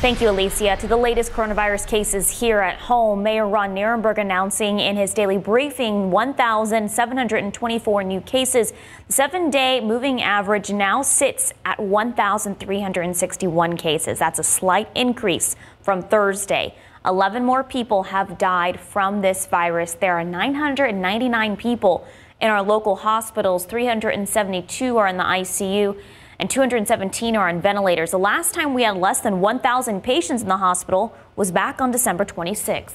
Thank you, Alicia. To the latest coronavirus cases here at home, Mayor Ron Nirenberg announcing in his daily briefing 1,724 new cases. Seven day moving average now sits at 1,361 cases. That's a slight increase from Thursday. 11 more people have died from this virus. There are 999 people in our local hospitals, 372 are in the ICU and 217 are on ventilators. The last time we had less than 1,000 patients in the hospital was back on December 26th.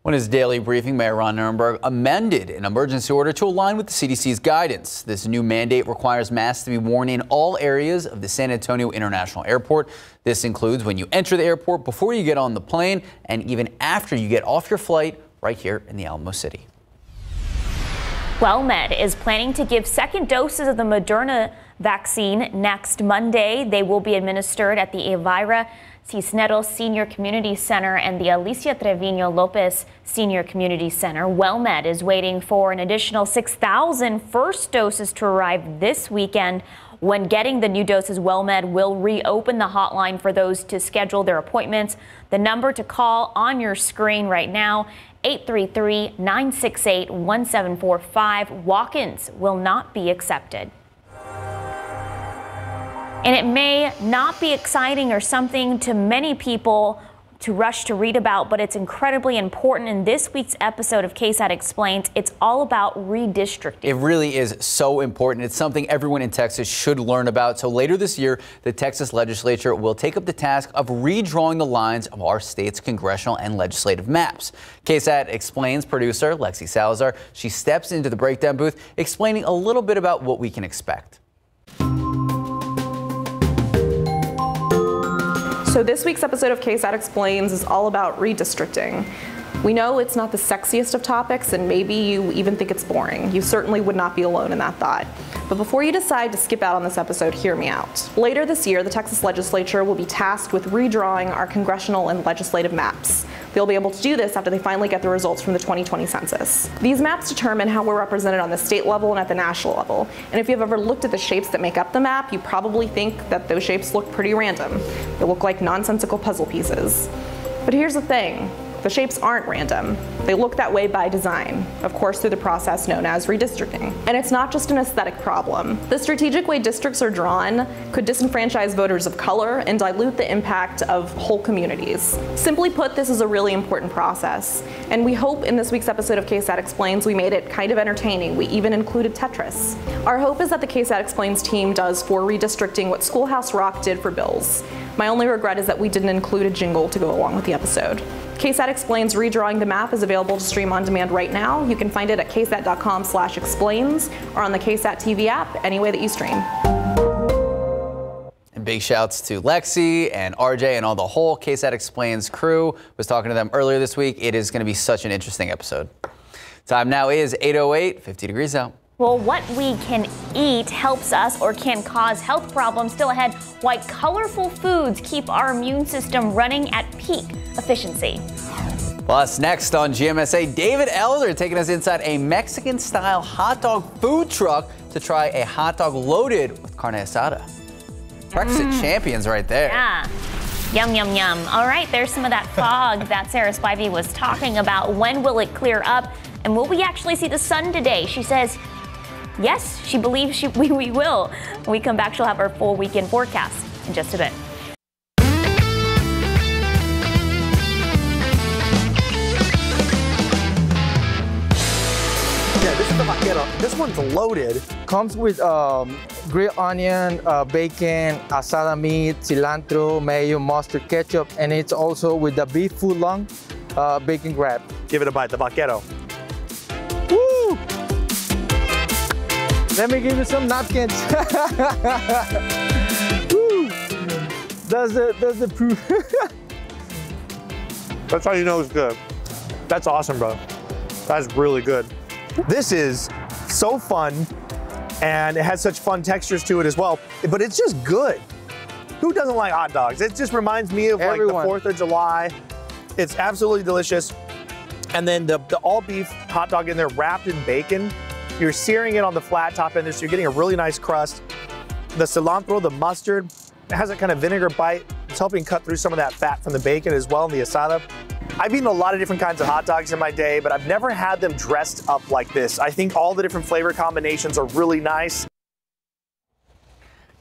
When his daily briefing, Mayor Ron Nirenberg amended an emergency order to align with the CDC's guidance. This new mandate requires masks to be worn in all areas of the San Antonio International Airport. This includes when you enter the airport, before you get on the plane, and even after you get off your flight right here in the Alamo City. WellMed is planning to give second doses of the Moderna vaccine next Monday. They will be administered at the Elvira Cisneros Senior Community Center and the Alicia Trevino Lopez Senior Community Center. WellMed is waiting for an additional 6,000 first doses to arrive this weekend. When getting the new doses, WellMed will reopen the hotline for those to schedule their appointments. The number to call on your screen right now 833 968 1745. Walk ins will not be accepted. And it may not be exciting or something to many people to rush to read about, but it's incredibly important. In this week's episode of KSAT Explains, it's all about redistricting. It really is so important. It's something everyone in Texas should learn about. So later this year, the Texas legislature will take up the task of redrawing the lines of our state's congressional and legislative maps. KSAT Explains producer Lexi Salazar. She steps into the breakdown booth explaining a little bit about what we can expect. So this week's episode of KSAT Explains is all about redistricting. We know it's not the sexiest of topics and maybe you even think it's boring. You certainly would not be alone in that thought. But before you decide to skip out on this episode, hear me out. Later this year, the Texas legislature will be tasked with redrawing our congressional and legislative maps. They'll be able to do this after they finally get the results from the 2020 census. These maps determine how we're represented on the state level and at the national level. And if you've ever looked at the shapes that make up the map, you probably think that those shapes look pretty random. They look like nonsensical puzzle pieces. But here's the thing. The shapes aren't random. They look that way by design, of course through the process known as redistricting. And it's not just an aesthetic problem. The strategic way districts are drawn could disenfranchise voters of color and dilute the impact of whole communities. Simply put, this is a really important process. And we hope in this week's episode of KSAT Explains we made it kind of entertaining. We even included Tetris. Our hope is that the KSAT Explains team does for redistricting what Schoolhouse Rock did for bills. My only regret is that we didn't include a jingle to go along with the episode. KSAT Explains Redrawing the Map is available to stream on demand right now. You can find it at ksat.com slash explains or on the KSAT TV app, any way that you stream. And big shouts to Lexi and RJ and all the whole KSAT Explains crew. Was talking to them earlier this week. It is going to be such an interesting episode. Time now is 8.08, 50 degrees out. Well, what we can eat helps us or can cause health problems. Still ahead, why colorful foods keep our immune system running at peak efficiency. Plus, next on GMSA, David Elder taking us inside a Mexican style hot dog food truck to try a hot dog loaded with carne asada. Breakfast Mm. champions right there. Yeah. Yum, yum, yum. All right, there's some of that fog that Sarah Spivey was talking about. When will it clear up? And will we actually see the sun today? She says, yes, she believes she, we, we will. When we come back, she'll have our full weekend forecast in just a bit. Yeah, this is the vaquero. This one's loaded. Comes with um, grilled onion, uh, bacon, asada meat, cilantro, mayo, mustard, ketchup, and it's also with the beef foot long uh, bacon grab. Give it a bite, the vaquero. Woo! Let me give you some napkins. Woo! That's the that's the proof. That's how you know it's good. That's awesome, bro. That's really good. This is so fun and it has such fun textures to it as well, but it's just good. Who doesn't like hot dogs? It just reminds me of Everyone. like the 4th of July. It's absolutely delicious. And then the, the all beef hot dog in there wrapped in bacon. You're searing it on the flat top end, so you're getting a really nice crust. The cilantro, the mustard, it has a kind of vinegar bite. It's helping cut through some of that fat from the bacon as well in the asada. I've eaten a lot of different kinds of hot dogs in my day, but I've never had them dressed up like this. I think all the different flavor combinations are really nice.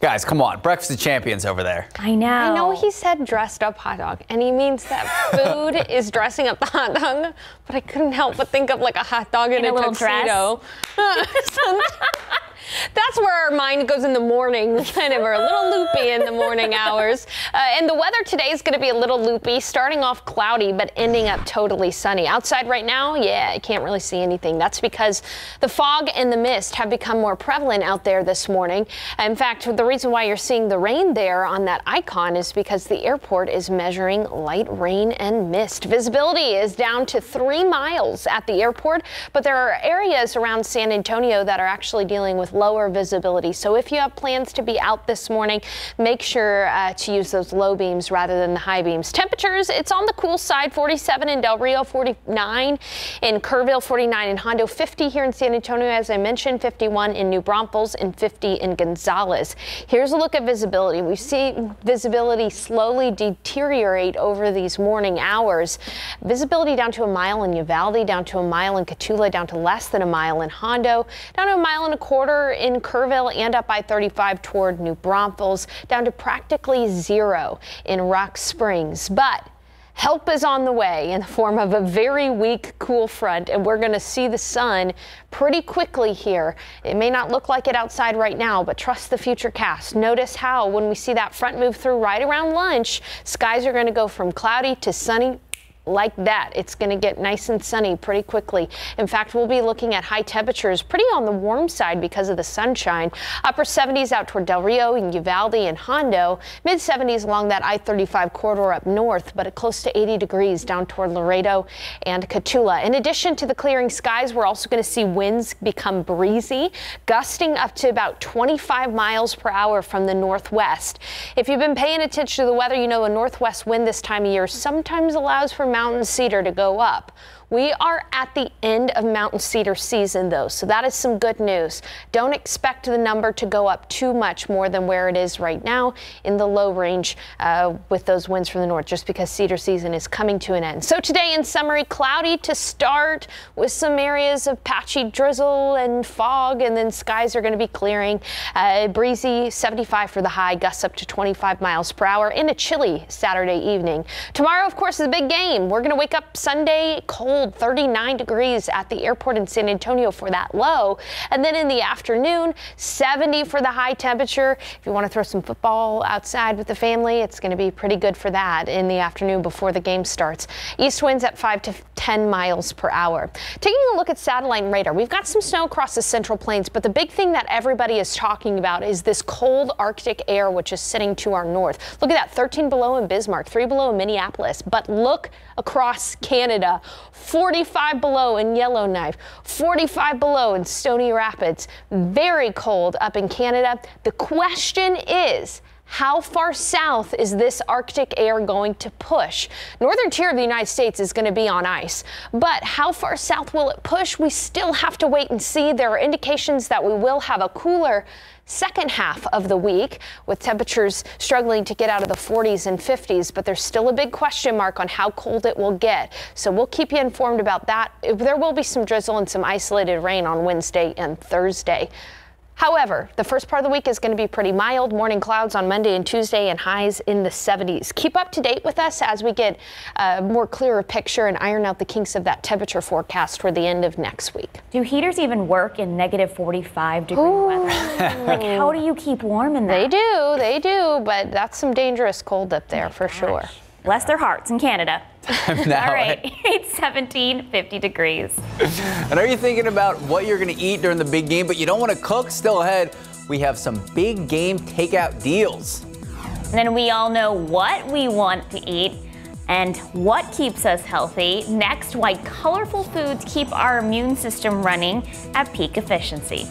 Guys, come on. Breakfast of champions over there. I know. I know he said dressed up hot dog, and he means that food is dressing up the hot dog, but I couldn't help but think of like a hot dog in, In a little tuxedo. That's where our mind goes in the morning, kind of, or a little loopy in the morning hours. Uh, and the weather today is going to be a little loopy, starting off cloudy, but ending up totally sunny. Outside right now, yeah, I can't really see anything. That's because the fog and the mist have become more prevalent out there this morning. In fact, the reason why you're seeing the rain there on that icon is because the airport is measuring light rain and mist. Visibility is down to three miles at the airport, but there are areas around San Antonio that are actually dealing with lower visibility. So if you have plans to be out this morning, make sure uh, to use those low beams rather than the high beams. Temperatures, it's on the cool side, 47 in Del Rio, 49 in Kerrville, 49 in Hondo, 50 here in San Antonio, as I mentioned, 51 in New Braunfels, and 50 in Gonzales. Here's a look at visibility. We see visibility slowly deteriorate over these morning hours. Visibility down to a mile in Uvalde, down to a mile in Cotulla, down to less than a mile in Hondo, down to a mile and a quarter in Kerrville and up I-35 toward New Braunfels, down to practically zero in Rock Springs. But Help is on the way in the form of a very weak cool front, and we're going to see the sun pretty quickly here. It may not look like it outside right now, but trust the future cast. Notice how when we see that front move through right around lunch, skies are going to go from cloudy to sunny like that. It's going to get nice and sunny pretty quickly. In fact, we'll be looking at high temperatures pretty on the warm side because of the sunshine. Upper 70s out toward Del Rio and Uvalde and Hondo. Mid 70s along that I-35 corridor up north, but close to 80 degrees down toward Laredo and Cotulla. In addition to the clearing skies, we're also going to see winds become breezy, gusting up to about 25 miles per hour from the northwest. If you've been paying attention to the weather, you know a northwest wind this time of year sometimes allows for mountain cedar to go up. We are at the end of mountain cedar season, though, so that is some good news. Don't expect the number to go up too much more than where it is right now in the low range uh, with those winds from the north, just because cedar season is coming to an end. So today, in summary, cloudy to start with some areas of patchy drizzle and fog, and then skies are going to be clearing. Uh, breezy, 75 for the high, gusts up to 25 miles per hour, in a chilly Saturday evening. Tomorrow, of course, is a big game. We're going to wake up Sunday cold. 39 degrees at the airport in San Antonio for that low. And then in the afternoon, 70 for the high temperature. If you want to throw some football outside with the family, it's going to be pretty good for that in the afternoon before the game starts. East winds at 5 to 10 miles per hour. Taking a look at satellite radar, we've got some snow across the central plains, but the big thing that everybody is talking about is this cold Arctic air which is sitting to our north. Look at that 13 below in Bismarck, 3 below in Minneapolis, but look across Canada. 45 below in Yellowknife, 45 below in Stony Rapids. Very cold up in Canada. The question is, how far south is this Arctic air going to push? Northern tier of the United States is going to be on ice, but how far south will it push? We still have to wait and see. There are indications that we will have a cooler second half of the week with temperatures struggling to get out of the 40s and 50s, but there's still a big question mark on how cold it will get. So we'll keep you informed about that. There will be some drizzle and some isolated rain on Wednesday and Thursday. However, the first part of the week is going to be pretty mild. Morning clouds on Monday and Tuesday and highs in the 70s. Keep up to date with us as we get a more clearer picture and iron out the kinks of that temperature forecast for the end of next week. Do heaters even work in negative 45 degree weather? like, how do you keep warm in that? They do, they do, but that's some dangerous cold up there oh for sure. Bless their hearts in Canada. now, All right, eh? it's 17, 50 degrees. And are you thinking about what you're going to eat during the big game, but you don't want to cook? Still ahead, we have some big game takeout deals. And then we all know what we want to eat and what keeps us healthy. Next, why colorful foods keep our immune system running at peak efficiency.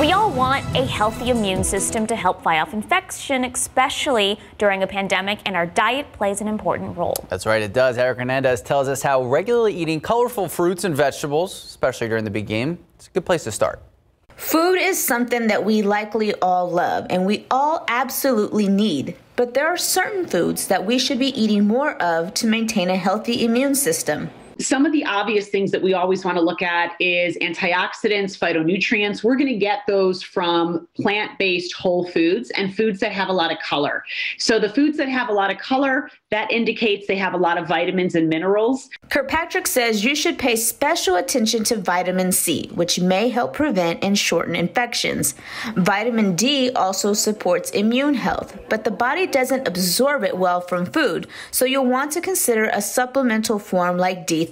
We all want want a healthy immune system to help fight off infection, especially during a pandemic, and our diet plays an important role. That's right, it does. Erica Fernandez tells us how regularly eating colorful fruits and vegetables, especially during the big game, it's a good place to start. Food is something that we likely all love and we all absolutely need. But there are certain foods that we should be eating more of to maintain a healthy immune system. Some of the obvious things that we always want to look at is antioxidants, phytonutrients. We're going to get those from plant based whole foods and foods that have a lot of color. So, the foods that have a lot of color, that indicates they have a lot of vitamins and minerals. Kirkpatrick says you should pay special attention to vitamin C, which may help prevent and shorten infections. Vitamin D also supports immune health, but the body doesn't absorb it well from food, so you'll want to consider a supplemental form like D3.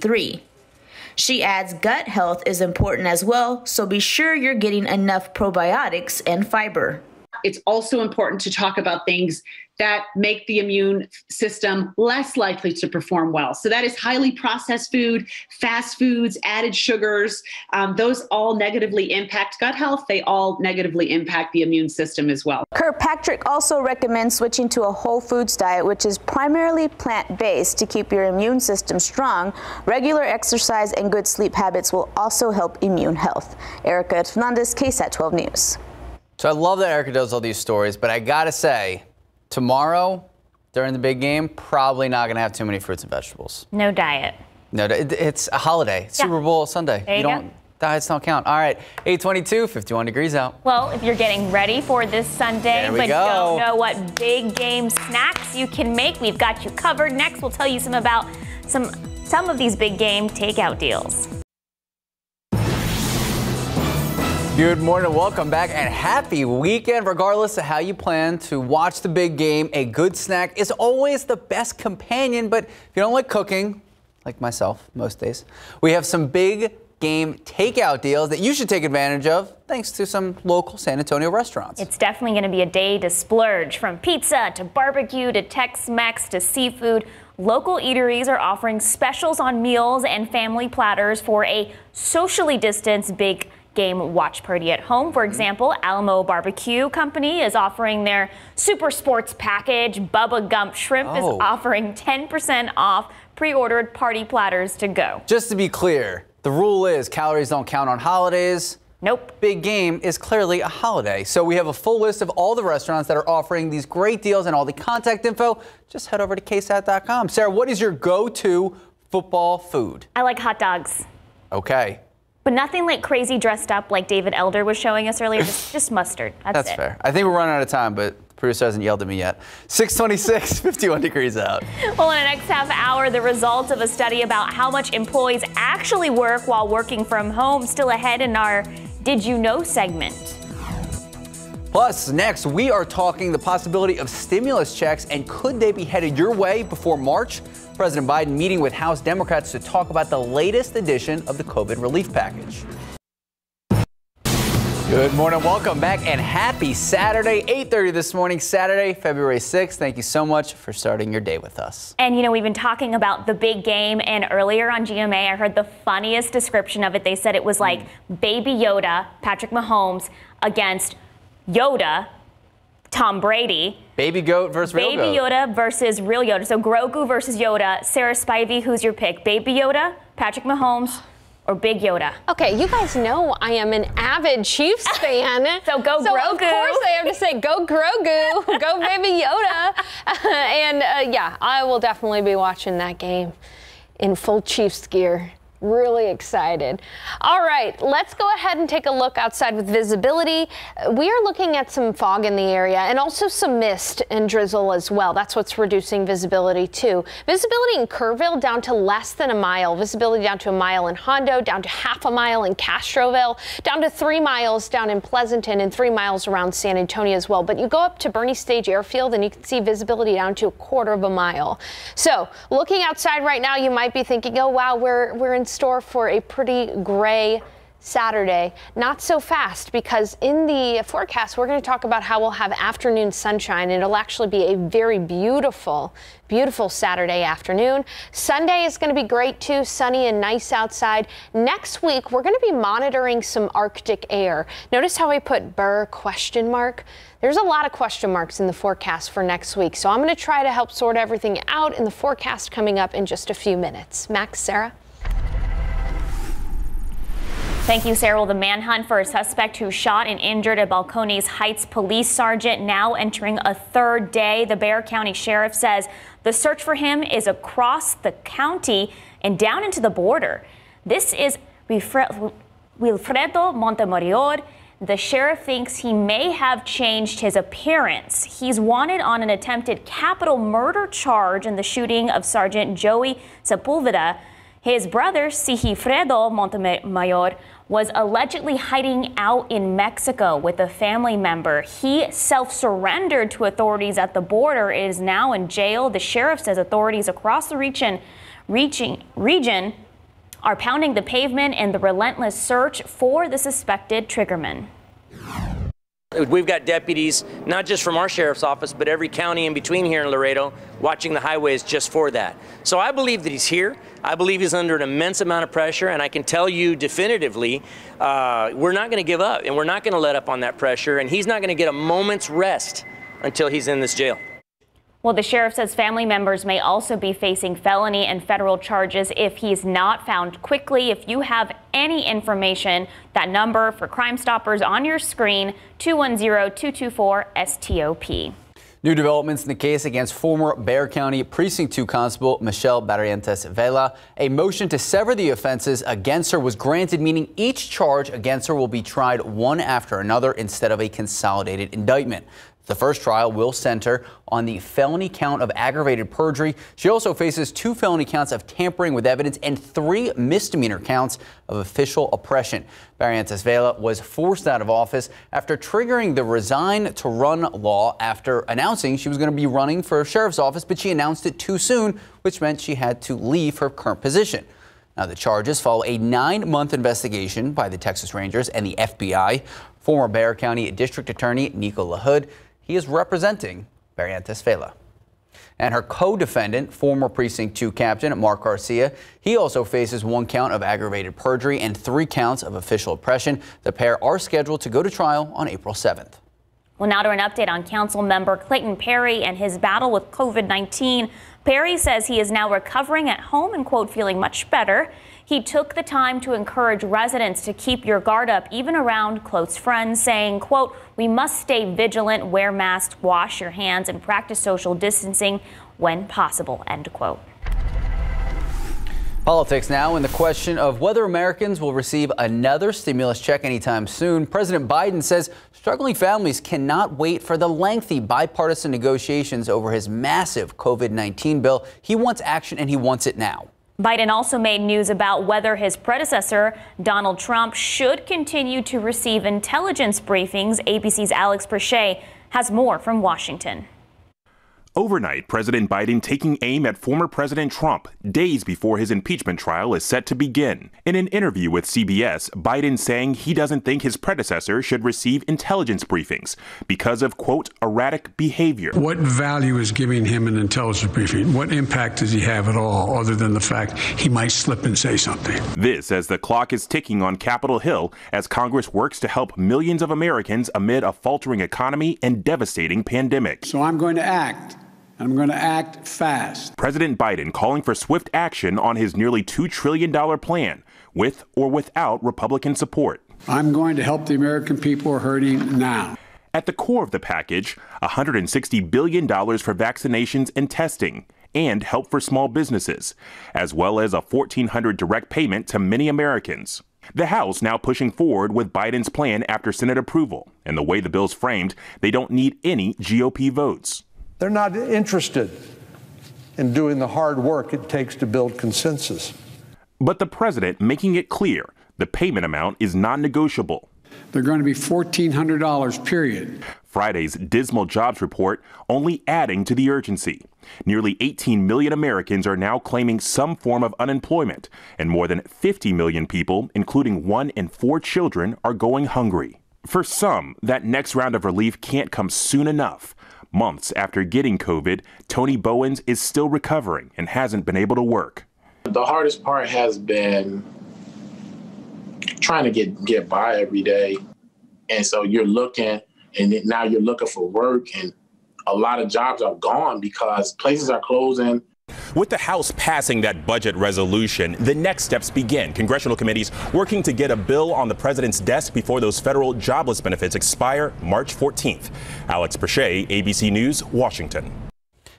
She adds gut health is important as well, so be sure you're getting enough probiotics and fiber. It's also important to talk about things that make the immune system less likely to perform well. So that is highly processed food, fast foods, added sugars. Um, those all negatively impact gut health. They all negatively impact the immune system as well. Kirkpatrick also recommends switching to a whole foods diet, which is primarily plant based to keep your immune system strong. Regular exercise and good sleep habits will also help immune health. Erica Fernandez, KSAT 12 News. So I love that Erica does all these stories, but I gotta say, tomorrow during the big game, probably not gonna have too many fruits and vegetables. No diet. No, it, it's a holiday. Yeah. Super Bowl Sunday. There you don't go. diets don't count. All right, 822, 51 degrees out. Well, if you're getting ready for this Sunday but go. don't know what big game snacks you can make, we've got you covered. Next, we'll tell you some about some some of these big game takeout deals. Good morning, welcome back, and happy weekend. Regardless of how you plan to watch the big game, a good snack is always the best companion. But if you don't like cooking, like myself most days, we have some big game takeout deals that you should take advantage of thanks to some local San Antonio restaurants. It's definitely going to be a day to splurge from pizza to barbecue to Tex Mex to seafood. Local eateries are offering specials on meals and family platters for a socially distanced big game watch party at home. For mm-hmm. example, Alamo Barbecue Company is offering their Super Sports package. Bubba Gump Shrimp Oh. is offering 10% off pre ordered party platters to go. Just to be clear, the rule is calories don't count on holidays. Nope. Big game is clearly a holiday. So we have a full list of all the restaurants that are offering these great deals and all the contact info. Just head over to ksat.com. Sarah, what is your go to football food? I like hot dogs. Okay. But nothing like crazy dressed up like David Elder was showing us earlier. Just, just mustard. That's, That's it. fair. I think we're running out of time, but the producer hasn't yelled at me yet. 626, 51 degrees out. Well, in the next half hour, the results of a study about how much employees actually work while working from home still ahead in our Did You Know segment. Plus, next, we are talking the possibility of stimulus checks and could they be headed your way before March? President Biden meeting with House Democrats to talk about the latest edition of the COVID relief package. Good morning, welcome back, and happy Saturday, 8:30 this morning, Saturday, February 6th. Thank you so much for starting your day with us. And you know, we've been talking about the big game, and earlier on GMA, I heard the funniest description of it. They said it was like hmm. Baby Yoda, Patrick Mahomes, against Yoda, Tom Brady. Baby goat versus real Baby goat. Yoda versus real Yoda. So Grogu versus Yoda. Sarah Spivey, who's your pick? Baby Yoda, Patrick Mahomes, or Big Yoda? Okay, you guys know I am an avid Chiefs fan. so go so Grogu. Of course I have to say go Grogu, go Baby Yoda. and uh, yeah, I will definitely be watching that game in full Chiefs gear. Really excited. All right, let's go ahead and take a look outside with visibility. We are looking at some fog in the area and also some mist and drizzle as well. That's what's reducing visibility too. Visibility in Kerrville down to less than a mile. Visibility down to a mile in Hondo, down to half a mile in Castroville, down to three miles down in Pleasanton, and three miles around San Antonio as well. But you go up to Boerne Stage Airfield and you can see visibility down to a quarter of a mile. So looking outside right now, you might be thinking, oh wow, we're we're in store for a pretty gray Saturday, not so fast because in the forecast, we're going to talk about how we'll have afternoon sunshine. It'll actually be a very beautiful, beautiful Saturday afternoon. Sunday is going to be great too, sunny and nice outside. Next week, we're going to be monitoring some Arctic air. Notice how I put Burr question mark? There's a lot of question marks in the forecast for next week, so I'm going to try to help sort everything out in the forecast coming up in just a few minutes. Max, Sarah? Thank you, Sarah. The manhunt for a suspect who shot and injured a Balcones Heights police sergeant now entering a third day. The Bexar County Sheriff says the search for him is across the county and down into the border. This is Wilfredo Montemayor. The sheriff thinks he may have changed his appearance. He's wanted on an attempted capital murder charge in the shooting of Sergeant Joey Sepulveda. His brother, Sigifredo Montemayor, was allegedly hiding out in Mexico with a family member. He self surrendered to authorities at the border, is now in jail. The sheriff says authorities across the region, reaching, region are pounding the pavement in the relentless search for the suspected triggerman. We've got deputies, not just from our sheriff's office, but every county in between here in Laredo, watching the highways just for that. So I believe that he's here. I believe he's under an immense amount of pressure, and I can tell you definitively, uh, we're not going to give up, and we're not going to let up on that pressure, and he's not going to get a moment's rest until he's in this jail. Well, the sheriff says family members may also be facing felony and federal charges if he's not found quickly. If you have any information, that number for Crime Stoppers on your screen, 210-224-STOP. New developments in the case against former Bexar County Precinct 2 Constable Michelle Barrientos Vela. A motion to sever the offenses against her was granted, meaning each charge against her will be tried one after another instead of a consolidated indictment. The first trial will center on the felony count of aggravated perjury. She also faces two felony counts of tampering with evidence and three misdemeanor counts of official oppression. Barrientos Vela was forced out of office after triggering the resign to run law after announcing she was going to be running for sheriff's office, but she announced it too soon, which meant she had to leave her current position. Now, the charges follow a nine month investigation by the Texas Rangers and the FBI. Former Bexar County District Attorney Nico LaHood he is representing Barrientos Vela. And her co-defendant, former Precinct 2 Captain Mark Garcia, he also faces one count of aggravated perjury and three counts of official oppression. The pair are scheduled to go to trial on April 7th. Well, now to an update on council member Clayton Perry and his battle with COVID-19. Perry says he is now recovering at home and, quote, feeling much better. He took the time to encourage residents to keep your guard up, even around close friends, saying, quote, we must stay vigilant, wear masks, wash your hands, and practice social distancing when possible, end quote. Politics now, and the question of whether Americans will receive another stimulus check anytime soon. President Biden says struggling families cannot wait for the lengthy bipartisan negotiations over his massive COVID 19 bill. He wants action and he wants it now. Biden also made news about whether his predecessor, Donald Trump, should continue to receive intelligence briefings. ABC's Alex Presha has more from Washington. Overnight, President Biden taking aim at former President Trump days before his impeachment trial is set to begin. In an interview with CBS, Biden saying he doesn't think his predecessor should receive intelligence briefings because of, quote, erratic behavior. What value is giving him an intelligence briefing? What impact does he have at all, other than the fact he might slip and say something? This as the clock is ticking on Capitol Hill as Congress works to help millions of Americans amid a faltering economy and devastating pandemic. So I'm going to act I'm going to act fast. President Biden calling for swift action on his nearly $2 trillion plan, with or without Republican support. I'm going to help the American people who are hurting now. At the core of the package, $160 billion for vaccinations and testing and help for small businesses, as well as a 1,400 direct payment to many Americans. The House now pushing forward with Biden's plan after Senate approval. And the way the bill's framed, they don't need any GOP votes. They're not interested in doing the hard work it takes to build consensus. But the president making it clear the payment amount is non negotiable. They're going to be $1,400, period. Friday's dismal jobs report only adding to the urgency. Nearly 18 million Americans are now claiming some form of unemployment, and more than 50 million people, including one in four children, are going hungry. For some, that next round of relief can't come soon enough. Months after getting COVID, Tony Bowens is still recovering and hasn't been able to work. The hardest part has been trying to get get by every day. And so you're looking and now you're looking for work and a lot of jobs are gone because places are closing. With the House passing that budget resolution, the next steps begin. Congressional committees working to get a bill on the president's desk before those federal jobless benefits expire March 14th. Alex Presha, ABC News, Washington.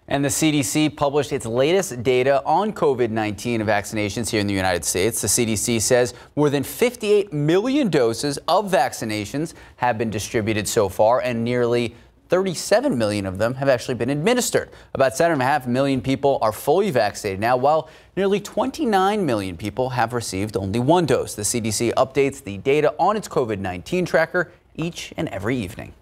And the CDC published its latest data on COVID 19 vaccinations here in the United States. The CDC says more than 58 million doses of vaccinations have been distributed so far, and nearly 37 million of them have actually been administered. About 7.5 million people are fully vaccinated now, while nearly 29 million people have received only one dose. The CDC updates the data on its COVID 19 tracker each and every evening.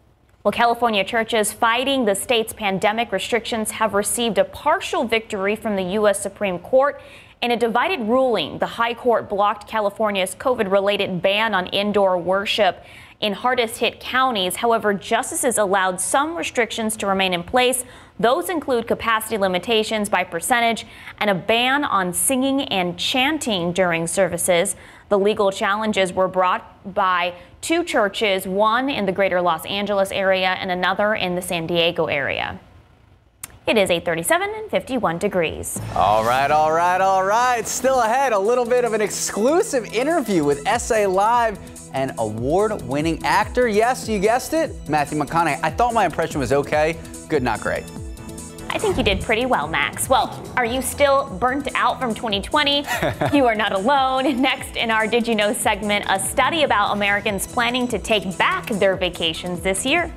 Well, California churches fighting the state's pandemic restrictions have received a partial victory from the U.S. Supreme Court. In a divided ruling, the High Court blocked California's COVID related ban on indoor worship in hardest hit counties. However, justices allowed some restrictions to remain in place. Those include capacity limitations by percentage and a ban on singing and chanting during services. The legal challenges were brought by two churches, one in the greater Los Angeles area and another in the San Diego area. It is 837 and 51 degrees. All right, all right, all right. Still ahead, a little bit of an exclusive interview with SA Live and award winning actor. Yes, you guessed it, Matthew McConaughey. I thought my impression was okay. Good, not great. I think you did pretty well, Max. Well, are you still burnt out from 2020? you are not alone. Next in our Did You Know segment, a study about Americans planning to take back their vacations this year.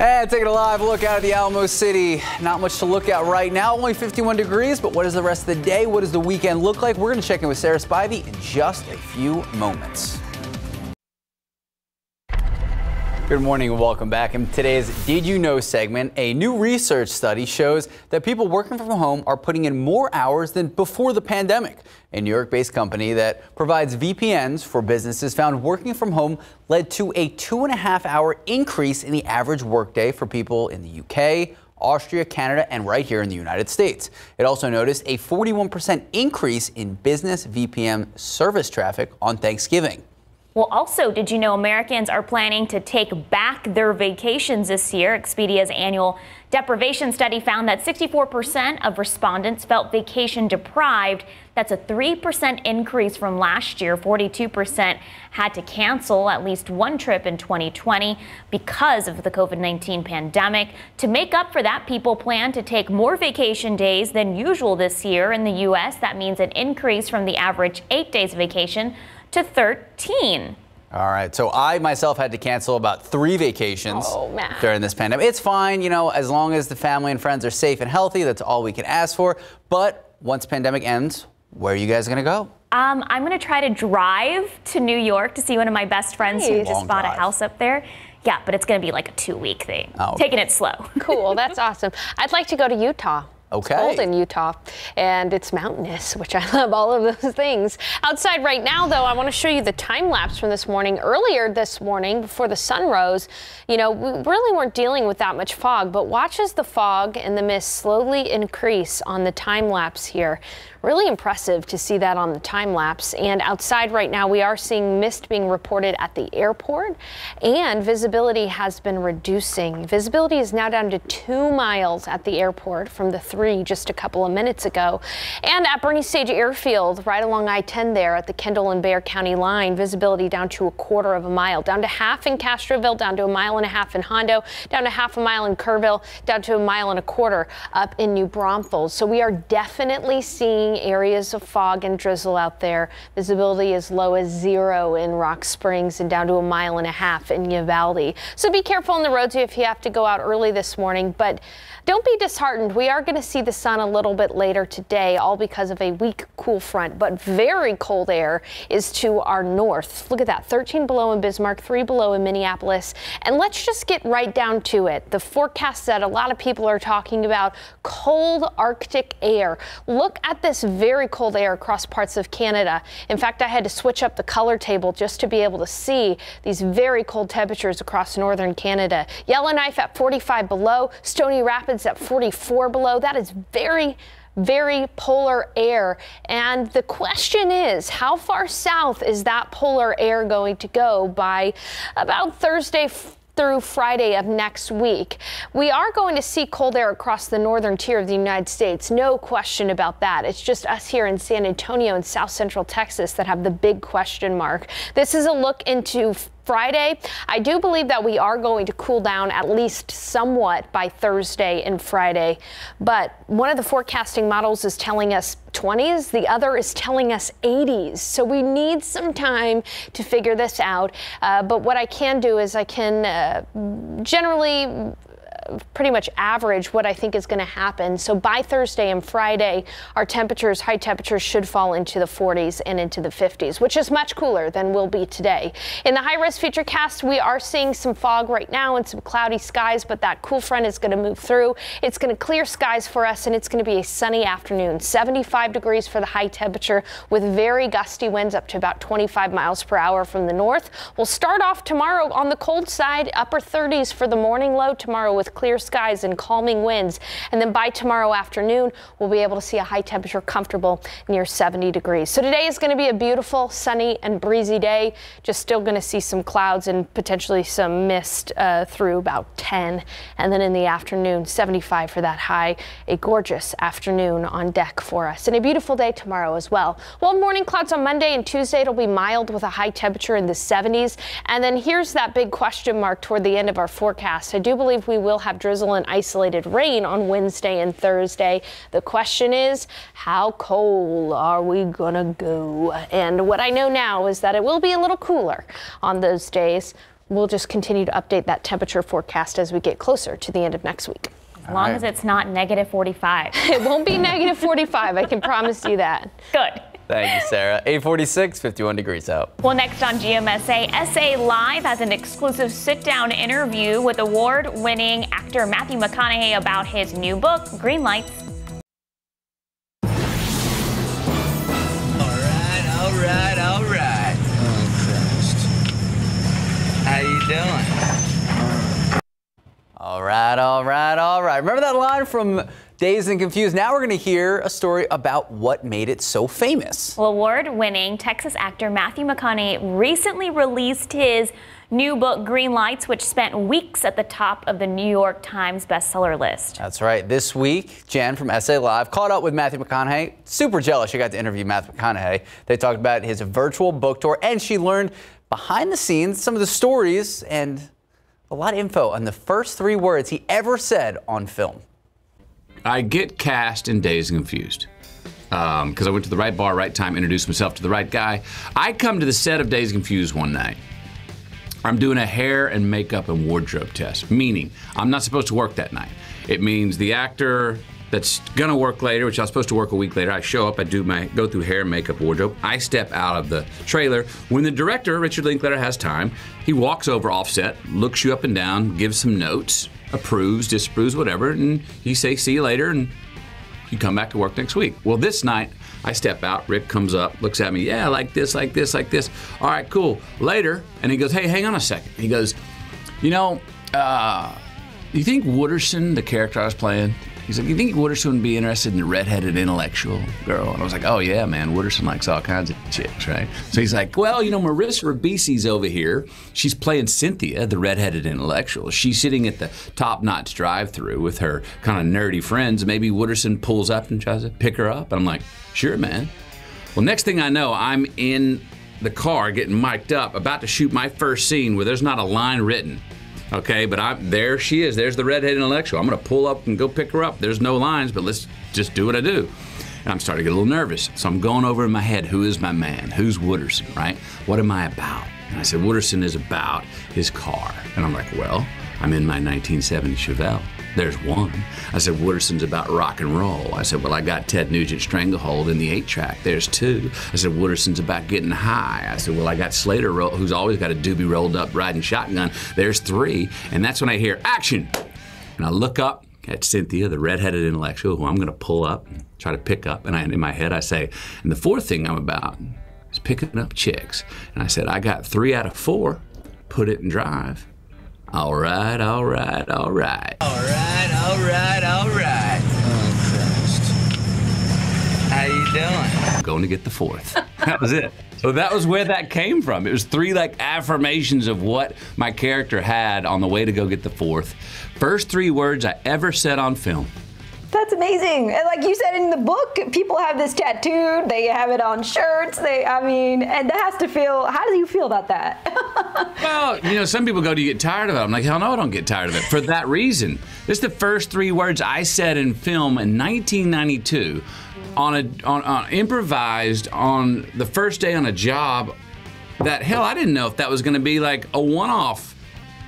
And taking a live look out at the Alamo City. Not much to look at right now, only 51 degrees, but what does the rest of the day, what does the weekend look like? We're going to check in with Sarah Spivey in just a few moments. Good morning and welcome back. In today's Did You Know segment, a new research study shows that people working from home are putting in more hours than before the pandemic. A New York based company that provides VPNs for businesses found working from home led to a two and a half hour increase in the average workday for people in the UK, Austria, Canada, and right here in the United States. It also noticed a 41% increase in business VPN service traffic on Thanksgiving. Well, also, did you know Americans are planning to take back their vacations this year? Expedia's annual deprivation study found that 64% of respondents felt vacation deprived. That's a 3% increase from last year. 42% had to cancel at least one trip in 2020 because of the COVID 19 pandemic. To make up for that, people plan to take more vacation days than usual this year in the U.S. That means an increase from the average eight days vacation to 13. All right. So I myself had to cancel about three vacations oh, during this pandemic. It's fine, you know, as long as the family and friends are safe and healthy. That's all we can ask for. But once pandemic ends, where are you guys going to go? Um, I'm going to try to drive to New York to see one of my best friends who just bought drive. a house up there. Yeah, but it's going to be like a two week thing. Oh, okay. Taking it slow. cool. That's awesome. I'd like to go to Utah. Okay. It's cold in Utah and it's mountainous, which I love all of those things. Outside right now, though, I want to show you the time lapse from this morning. Earlier this morning, before the sun rose, you know, we really weren't dealing with that much fog, but watch as the fog and the mist slowly increase on the time lapse here. Really impressive to see that on the time lapse. And outside right now, we are seeing mist being reported at the airport and visibility has been reducing. Visibility is now down to two miles at the airport from the three just a couple of minutes ago. And at Boerne Stage Airfield, right along I-10 there at the Kendall and Bexar County line, visibility down to a quarter of a mile, down to half in Castroville, down to a mile and a half in Hondo, down to half a mile in Kerrville, down to a mile and a quarter up in New Braunfels. So we are definitely seeing areas of fog and drizzle out there. Visibility as low as zero in Rock Springs and down to a mile and a half in Uvalde. So be careful on the roads if you have to go out early this morning, but don't be disheartened. We are going to see the sun a little bit later today, all because of a weak cool front, but very cold air is to our north. Look at that 13 below in Bismarck, 3 below in Minneapolis. And let's just get right down to it. The forecast that a lot of people are talking about cold Arctic air. Look at this very cold air across parts of Canada. In fact, I had to switch up the color table just to be able to see these very cold temperatures across northern Canada. Yellowknife at 45 below, Stony Rapids at 44 below. That is very very polar air. And the question is, how far south is that polar air going to go by about Thursday? through Friday of next week. We are going to see cold air across the northern tier of the United States. No question about that. It's just us here in San Antonio and south central Texas that have the big question mark. This is a look into Friday. I do believe that we are going to cool down at least somewhat by Thursday and Friday. But one of the forecasting models is telling us 20s, the other is telling us 80s. So we need some time to figure this out. Uh, but what I can do is I can uh, generally pretty much average what I think is going to happen. So by Thursday and Friday, our temperatures, high temperatures should fall into the 40s and into the 50s, which is much cooler than will be today. In the high risk future cast, we are seeing some fog right now and some cloudy skies, but that cool front is going to move through. It's going to clear skies for us and it's going to be a sunny afternoon. 75 degrees for the high temperature with very gusty winds up to about 25 miles per hour from the north. We'll start off tomorrow on the cold side, upper 30s for the morning low tomorrow with clear skies and calming winds. And then by tomorrow afternoon, we'll be able to see a high temperature comfortable near 70 degrees. So today is going to be a beautiful, sunny, and breezy day. Just still going to see some clouds and potentially some mist uh, through about 10. And then in the afternoon, 75 for that high. A gorgeous afternoon on deck for us. And a beautiful day tomorrow as well. Well, morning clouds on Monday and Tuesday. It'll be mild with a high temperature in the 70s. And then here's that big question mark toward the end of our forecast. I do believe we will have have drizzle and isolated rain on Wednesday and Thursday. The question is, how cold are we going to go? And what I know now is that it will be a little cooler on those days. We'll just continue to update that temperature forecast as we get closer to the end of next week. As long right. as it's not negative 45. it won't be negative 45, I can promise you that. Good. Thank you, Sarah. 846, 51 degrees out. Well, next on GMSA, SA Live has an exclusive sit down interview with award winning actor Matthew McConaughey about his new book, Green Lights. All right, all right, all right. Oh, Christ. How you doing? All right, all right, all right. Remember that line from Dazed and Confused. Now we're going to hear a story about what made it so famous. Well, award-winning Texas actor Matthew McConaughey recently released his new book, Green Lights, which spent weeks at the top of the New York Times bestseller list. That's right. This week, Jen from SA Live caught up with Matthew McConaughey. Super jealous she got to interview Matthew McConaughey. They talked about his virtual book tour, and she learned behind the scenes some of the stories and a lot of info on the first three words he ever said on film. I get cast in Dazed Confused because um, I went to the right bar, right time, introduced myself to the right guy. I come to the set of Dazed Confused one night. I'm doing a hair and makeup and wardrobe test, meaning I'm not supposed to work that night. It means the actor that's gonna work later, which I was supposed to work a week later, I show up, I do my go through hair, makeup, wardrobe. I step out of the trailer. When the director, Richard Linklater, has time, he walks over offset, looks you up and down, gives some notes, approves, disapproves, whatever, and you say, see you later, and you come back to work next week. Well, this night, I step out, Rick comes up, looks at me, yeah, like this, like this, like this. All right, cool. Later, and he goes, hey, hang on a second. He goes, you know, uh, you think Wooderson, the character I was playing, He's like, you think Wooderson would be interested in the redheaded intellectual girl? And I was like, oh yeah, man, Wooderson likes all kinds of chicks, right? So he's like, well, you know, Marissa Ribisi's over here. She's playing Cynthia, the redheaded intellectual. She's sitting at the top-notch drive-through with her kind of nerdy friends. Maybe Wooderson pulls up and tries to pick her up. And I'm like, sure, man. Well, next thing I know, I'm in the car getting mic'd up, about to shoot my first scene where there's not a line written. Okay, but I'm there. She is. There's the redhead intellectual. I'm gonna pull up and go pick her up. There's no lines, but let's just do what I do. And I'm starting to get a little nervous. So I'm going over in my head, who is my man? Who's Wooderson, right? What am I about? And I said, Wooderson is about his car. And I'm like, well, I'm in my 1970 Chevelle. There's one. I said, Wooderson's about rock and roll. I said, Well, I got Ted Nugent Stranglehold in the eight track. There's two. I said, Wooderson's about getting high. I said, Well, I got Slater, who's always got a doobie rolled up riding shotgun. There's three. And that's when I hear action. And I look up at Cynthia, the redheaded intellectual, who I'm going to pull up, and try to pick up. And I, in my head, I say, And the fourth thing I'm about is picking up chicks. And I said, I got three out of four. Put it in drive. All right, all right, all right. All right, all right, all right. Oh, Christ. How you doing? Going to get the fourth. That was it. So that was where that came from. It was three like affirmations of what my character had on the way to go get the fourth. First three words I ever said on film. That's amazing. And like you said in the book, people have this tattooed, they have it on shirts, they I mean, and that has to feel how do you feel about that? Well, you know, some people go, Do you get tired of it? I'm like, Hell no, I don't get tired of it. For that reason. This is the first three words I said in film in 1992 on a on, on improvised on the first day on a job that hell I didn't know if that was going to be like a one-off.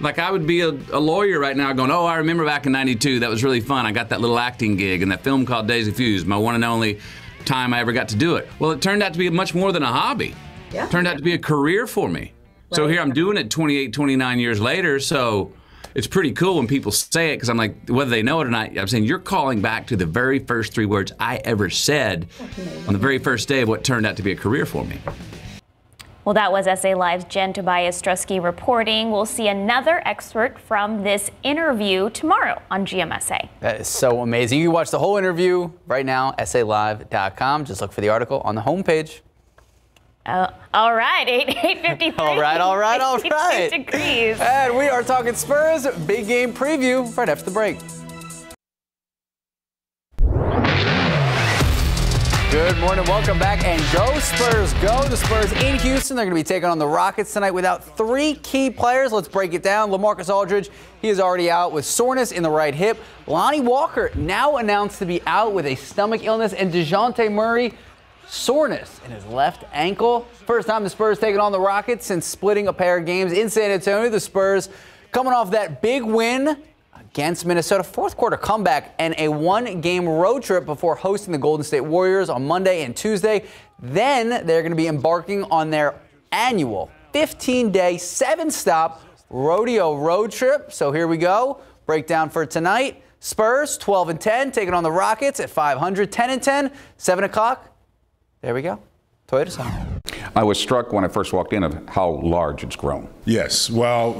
Like I would be a, a lawyer right now going, oh, I remember back in '92 that was really fun. I got that little acting gig in that film called Dazed and Confused, my one and only time I ever got to do it. Well, it turned out to be much more than a hobby. Yeah. It turned out to be a career for me. So here I'm doing it 28, 29 years later. So it's pretty cool when people say it because I'm like, whether they know it or not, I'm saying you're calling back to the very first three words I ever said on the very first day of what turned out to be a career for me. Well, that was SA Live's Jen Tobias Strusky reporting. We'll see another excerpt from this interview tomorrow on GMSA. That is so amazing. You can watch the whole interview right now, salive.com. Just look for the article on the homepage. Uh, all right, 8, 853. all right, all right, all right. degrees. And we are talking Spurs big game preview right after the break. Good morning, welcome back, and go Spurs, go. The Spurs in Houston, they're going to be taking on the Rockets tonight without three key players. Let's break it down. LaMarcus Aldridge, he is already out with soreness in the right hip. Lonnie Walker now announced to be out with a stomach illness, and Dejounte Murray, soreness in his left ankle. First time the Spurs taking on the Rockets since splitting a pair of games in San Antonio. The Spurs coming off that big win against Minnesota. Fourth quarter comeback and a one game road trip before hosting the Golden State Warriors on Monday and Tuesday. Then they're going to be embarking on their annual 15 day, seven stop rodeo road trip. So here we go. Breakdown for tonight. Spurs 12 and 10 taking on the Rockets at 500, 10 and 10, 7 o'clock. There we go. Toyota Center. I was struck when I first walked in of how large it's grown. Yes, well,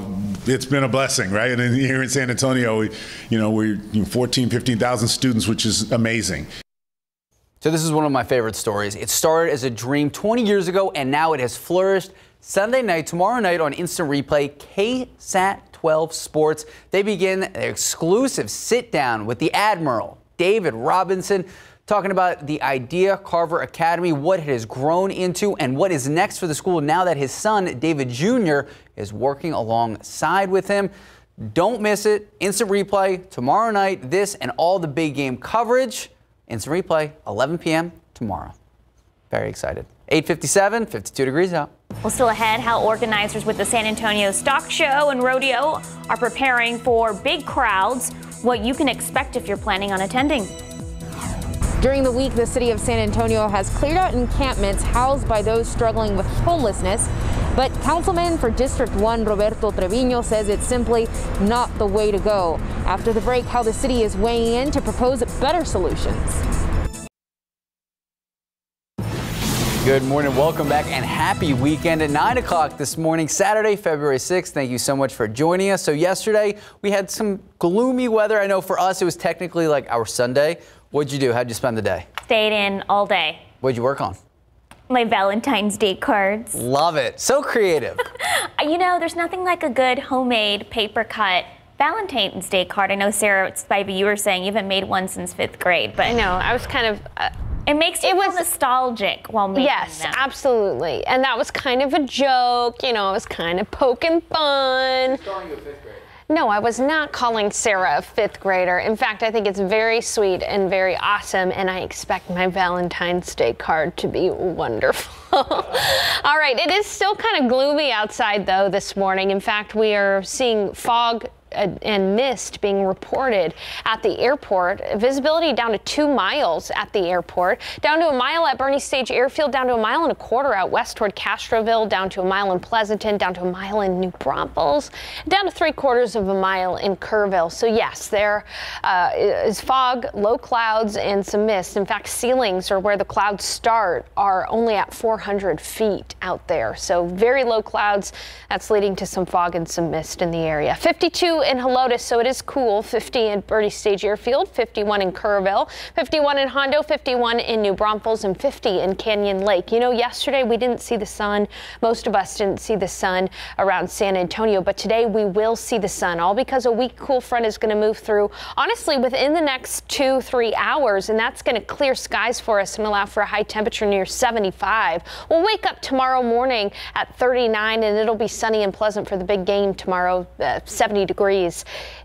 it's been a blessing, right? And here in San Antonio, we, you know, we're you know, 14, 15,000 students, which is amazing. So this is one of my favorite stories. It started as a dream 20 years ago, and now it has flourished. Sunday night, tomorrow night on Instant Replay, KSAT 12 Sports. They begin their exclusive sit down with the Admiral, David Robinson, talking about the IDEA Carver Academy, what it has grown into, and what is next for the school now that his son, David Jr., is working alongside with him. Don't miss it. Instant replay tomorrow night. This and all the big game coverage. Instant replay, 11 p.m. tomorrow. Very excited. 857, 52 degrees out. Well, still ahead, how organizers with the San Antonio Stock Show and Rodeo are preparing for big crowds, what you can expect if you're planning on attending. During the week, the city of San Antonio has cleared out encampments housed by those struggling with homelessness. But Councilman for District 1, Roberto Trevino, says it's simply not the way to go. After the break, how the city is weighing in to propose better solutions. Good morning, welcome back, and happy weekend at 9 o'clock this morning, Saturday, February 6th. Thank you so much for joining us. So, yesterday we had some gloomy weather. I know for us it was technically like our Sunday. What'd you do? How'd you spend the day? Stayed in all day. What'd you work on? My Valentine's Day cards. Love it. So creative. You know, there's nothing like a good homemade paper cut Valentine's Day card. I know, Sarah Spivey, you were saying you haven't made one since fifth grade, but I know. I was kind of. Uh, it makes you it feel was nostalgic while making Yes, them. absolutely. And that was kind of a joke. You know, I was kind of poking fun. No, I was not calling Sarah a fifth grader. In fact, I think it's very sweet and very awesome, and I expect my Valentine's Day card to be wonderful. All right, it is still kind of gloomy outside though this morning. In fact, we are seeing fog and mist being reported at the airport. Visibility down to two miles at the airport, down to a mile at Boerne Stage Airfield, down to a mile and a quarter out west toward Castroville, down to a mile in Pleasanton, down to a mile in New Braunfels, down to three quarters of a mile in Kerrville. So yes, there uh, is fog, low clouds, and some mist. In fact, ceilings or where the clouds start are only at 400 feet out there. So very low clouds. That's leading to some fog and some mist in the area. 52 in Helotes, so it is cool. 50 in Boerne Stage Airfield, 51 in Kerrville, 51 in Hondo, 51 in New Braunfels, and 50 in Canyon Lake. You know, yesterday we didn't see the sun. Most of us didn't see the sun around San Antonio, but today we will see the sun, all because a weak cool front is going to move through, honestly, within the next two, three hours, and that's going to clear skies for us and allow for a high temperature near 75. We'll wake up tomorrow morning at 39, and it'll be sunny and pleasant for the big game tomorrow, uh, 70 degrees.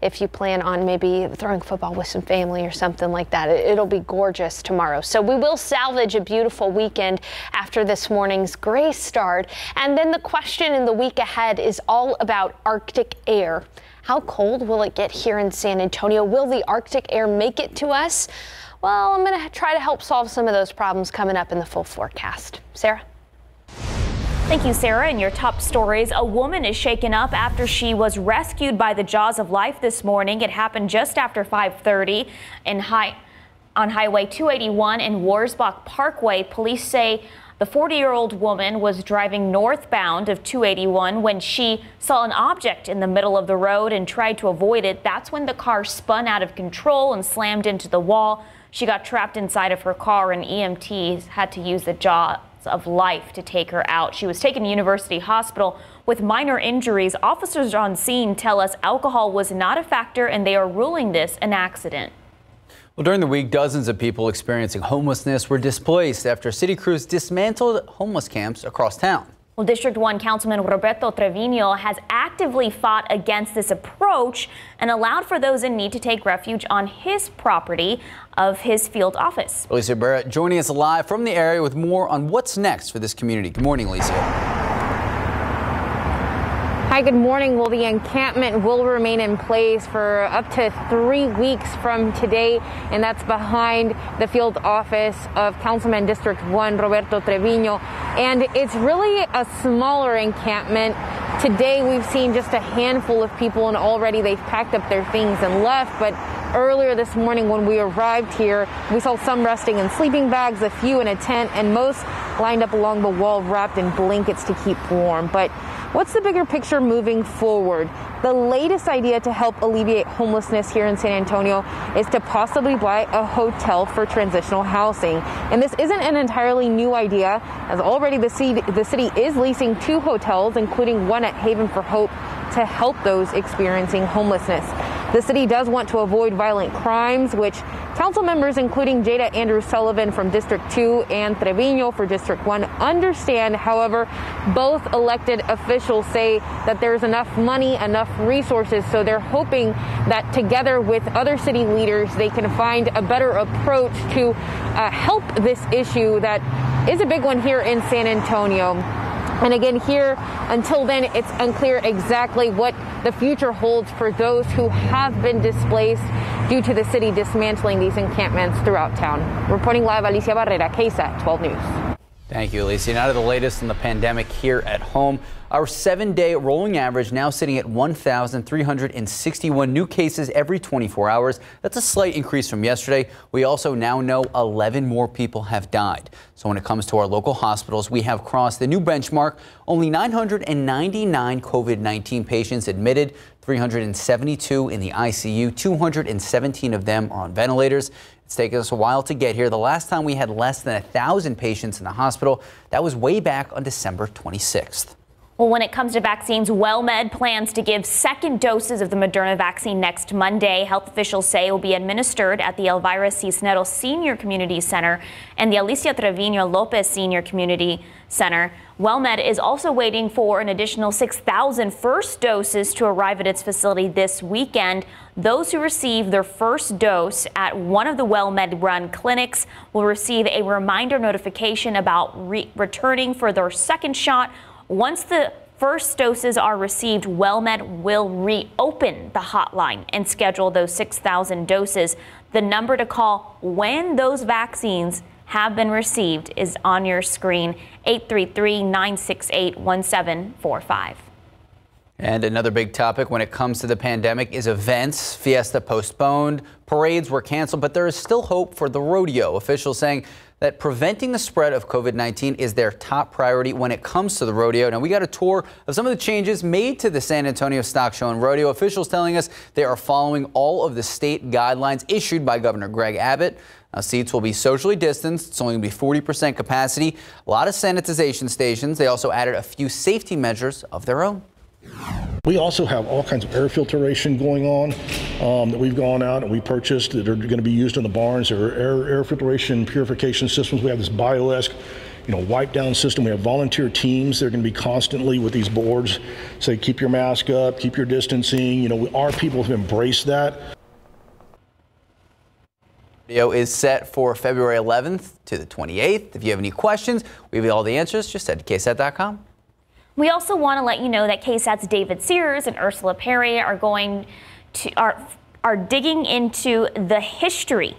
If you plan on maybe throwing football with some family or something like that, it, it'll be gorgeous tomorrow. So we will salvage a beautiful weekend after this morning's gray start. And then the question in the week ahead is all about Arctic air. How cold will it get here in San Antonio? Will the Arctic air make it to us? Well, I'm going to try to help solve some of those problems coming up in the full forecast. Sarah? Thank you, Sarah. In your top stories, a woman is shaken up after she was rescued by the jaws of life this morning. It happened just after 5:30 in high on Highway 281 and Wurzbach Parkway. Police say the 40-year-old woman was driving northbound of 281 when she saw an object in the middle of the road and tried to avoid it. That's when the car spun out of control and slammed into the wall. She got trapped inside of her car and EMTs had to use the jaws of life to take her out. She was taken to University Hospital with minor injuries. Officers on scene tell us alcohol was not a factor and they are ruling this an accident. Well, during the week, dozens of people experiencing homelessness were displaced after city crews dismantled homeless camps across town. Well, District 1 Councilman Roberto Trevino has actively fought against this approach and allowed for those in need to take refuge on his property of his field office. Alicia Barrera joining us live from the area with more on what's next for this community. Good morning, Alicia. Hi, good morning. Well, the encampment will remain in place for up to three weeks from today, and that's behind the field office of Councilman District 1, Roberto Trevino. And it's really a smaller encampment. Today, we've seen just a handful of people, and already they've packed up their things and left. But earlier this morning, when we arrived here, we saw some resting in sleeping bags, a few in a tent, and most lined up along the wall wrapped in blankets to keep warm. But What's the bigger picture moving forward? The latest idea to help alleviate homelessness here in San Antonio is to possibly buy a hotel for transitional housing. And this isn't an entirely new idea, as already the city, the city is leasing two hotels, including one at Haven for Hope, to help those experiencing homelessness. The city does want to avoid violent crimes, which council members, including Jada Andrews-Sullivan from District 2 and Trevino for District 1, understand. However, both elected officials say that there's enough money, enough resources, so they're hoping that together with other city leaders, they can find a better approach to uh, help this issue that is a big one here in San Antonio. And again, here, until then, it's unclear exactly what the future holds for those who have been displaced due to the city dismantling these encampments throughout town. Reporting live, Alicia Barrera, KSAT 12 News. Thank you, Alicia. Now to the latest in the pandemic here at home. Our seven day rolling average now sitting at 1,361 new cases every 24 hours. That's a slight increase from yesterday. We also now know 11 more people have died. So when it comes to our local hospitals, we have crossed the new benchmark. Only 999 COVID 19 patients admitted, 372 in the ICU, 217 of them are on ventilators. It's taken us a while to get here. The last time we had less than 1,000 patients in the hospital, that was way back on December 26th. Well, when it comes to vaccines, WellMed plans to give second doses of the Moderna vaccine next Monday. Health officials say it will be administered at the Elvira Cisneros Senior Community Center and the Alicia Trevino Lopez Senior Community Center. WellMed is also waiting for an additional 6,000 first doses to arrive at its facility this weekend. Those who receive their first dose at one of the WellMed run clinics will receive a reminder notification about re returning for their second shot once the first doses are received, WellMed will reopen the hotline and schedule those 6,000 doses. The number to call when those vaccines have been received is on your screen 833 968 1745. And another big topic when it comes to the pandemic is events. Fiesta postponed, parades were canceled, but there is still hope for the rodeo. Officials saying that preventing the spread of COVID 19 is their top priority when it comes to the rodeo. Now, we got a tour of some of the changes made to the San Antonio Stock Show and Rodeo. Officials telling us they are following all of the state guidelines issued by Governor Greg Abbott. Now, seats will be socially distanced. It's only going to be 40% capacity. A lot of sanitization stations. They also added a few safety measures of their own. We also have all kinds of air filtration going on um, that we've gone out and we purchased that are going to be used in the barns. There are air, air filtration purification systems. We have this Bioesque, you know, wipe down system. We have volunteer teams. They're going to be constantly with these boards. Say, keep your mask up, keep your distancing. You know, our people have embraced that. Video is set for February 11th to the 28th. If you have any questions, we have all the answers. Just head to ksat.com. We also want to let you know that KSAT's David Sears and Ursula Pari are going to are are digging into the history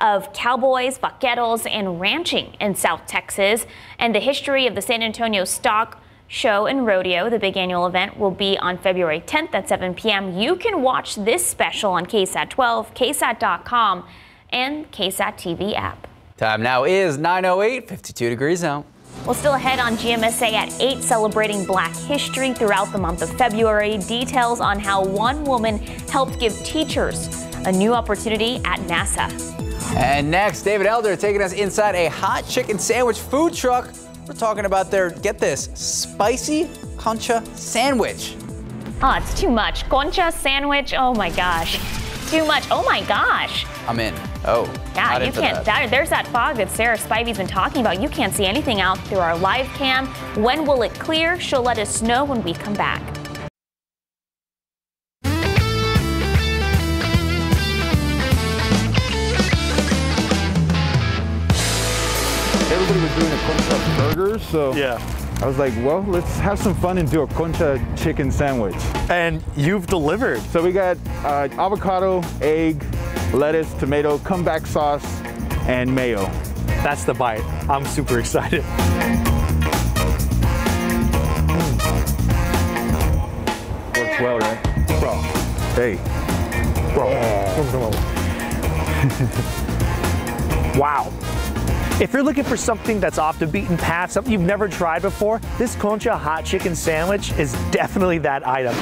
of cowboys, vaqueros, and ranching in South Texas, and the history of the San Antonio Stock Show and Rodeo. The big annual event will be on February 10th at 7 p.m. You can watch this special on KSAT 12, KSAT.com, and KSAT TV app. Time now is 9:08, 52 degrees out. Well, still ahead on GMSA at 8, celebrating Black History throughout the month of February. Details on how one woman helped give teachers a new opportunity at NASA. And next, David Elder taking us inside a hot chicken sandwich food truck. We're talking about their, get this, spicy concha sandwich. Oh, it's too much. Concha sandwich, oh my gosh. Too much, oh my gosh. I'm in. Oh, Yeah, not you into can't. that. That, there's that fog that Sarah Spivey's been talking about. You can't see anything out through our live cam. When will it clear? She'll let us know when we come back. Everybody was doing a concha burger, so Yeah. I was like, well, let's have some fun and do a concha chicken sandwich. And you've delivered. So we got uh, avocado, egg, lettuce, tomato, comeback sauce, and mayo. That's the bite. I'm super excited. Works well, right? Bro. Hey. Bro. wow. If you're looking for something that's off the beaten path, something you've never tried before, this Concha hot chicken sandwich is definitely that item.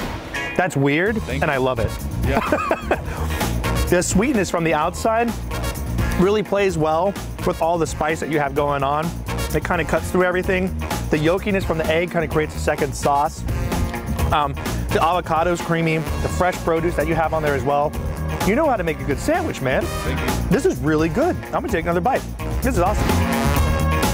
That's weird, and I love it. the sweetness from the outside really plays well with all the spice that you have going on. It kind of cuts through everything. The yolkiness from the egg kind of creates a second sauce. Um, the avocado's creamy, the fresh produce that you have on there as well. You know how to make a good sandwich, man. Thank you. This is really good. I'm gonna take another bite. This is awesome.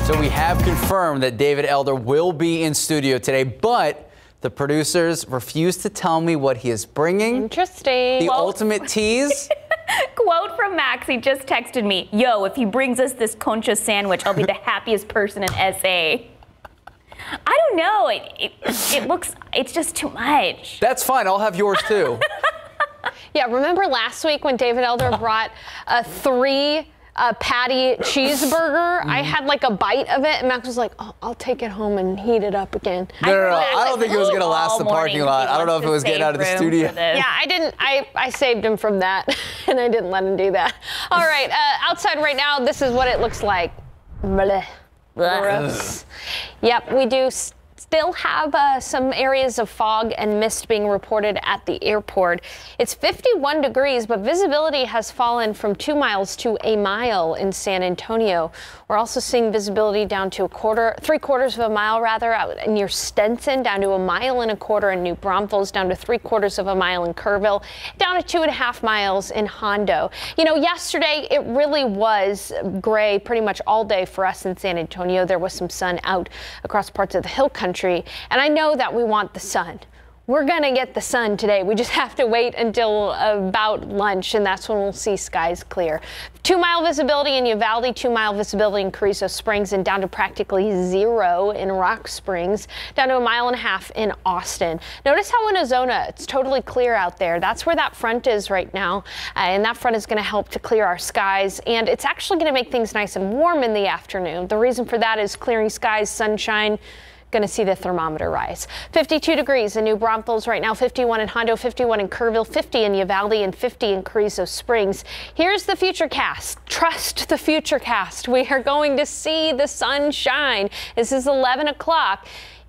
So we have confirmed that David Elder will be in studio today, but the producers refuse to tell me what he is bringing. Interesting. The ultimate tease. Quote from Max, he just texted me, Yo, if he brings us this concha sandwich, I'll be the happiest person in SA. I don't know. It, it, it looks, it's just too much. That's fine. I'll have yours too. Yeah, remember last week when David Elder brought a three uh, patty cheeseburger? I Mm-hmm. had like a bite of it, and Max was like, oh, I'll take it home and heat it up again. No, no, no. I don't think it was going to last the parking lot. I don't know if it was getting out of the studio. Yeah, I didn't. I, I saved him from that, and I didn't let him do that. All right, uh, outside right now, this is what it looks like. Blech. Gross. Yep, we do s- still have uh, some areas of fog and mist being reported at the airport. It's 51 degrees, but visibility has fallen from two miles to a mile in San Antonio. We're also seeing visibility down to a quarter, three quarters of a mile rather, out near Stinson, down to a mile and a quarter in New Braunfels, down to three quarters of a mile in Kerrville, down to two and a half miles in Hondo. You know, yesterday it really was gray pretty much all day for us in San Antonio. There was some sun out across parts of the hill country, and I know that we want the sun. we're going to get the sun today. We just have to wait until about lunch, and that's when we'll see skies clear. Two mile visibility in Uvalde, two mile visibility in Carrizo Springs, and down to practically zero in Rock Springs, down to a mile and a half in Austin. Notice how in Ozona it's totally clear out there. That's where that front is right now, uh, and that front is going to help to clear our skies, and it's actually going to make things nice and warm in the afternoon. The reason for that is clearing skies, sunshine going to see the thermometer rise. 52 degrees in New Braunfels right now, 51 in Hondo, 51 in Kerrville, 50 in Uvalde, and 50 in Carrizo Springs. Here's the future cast. Trust the future cast. We are going to see the sun shine. This is 11 o'clock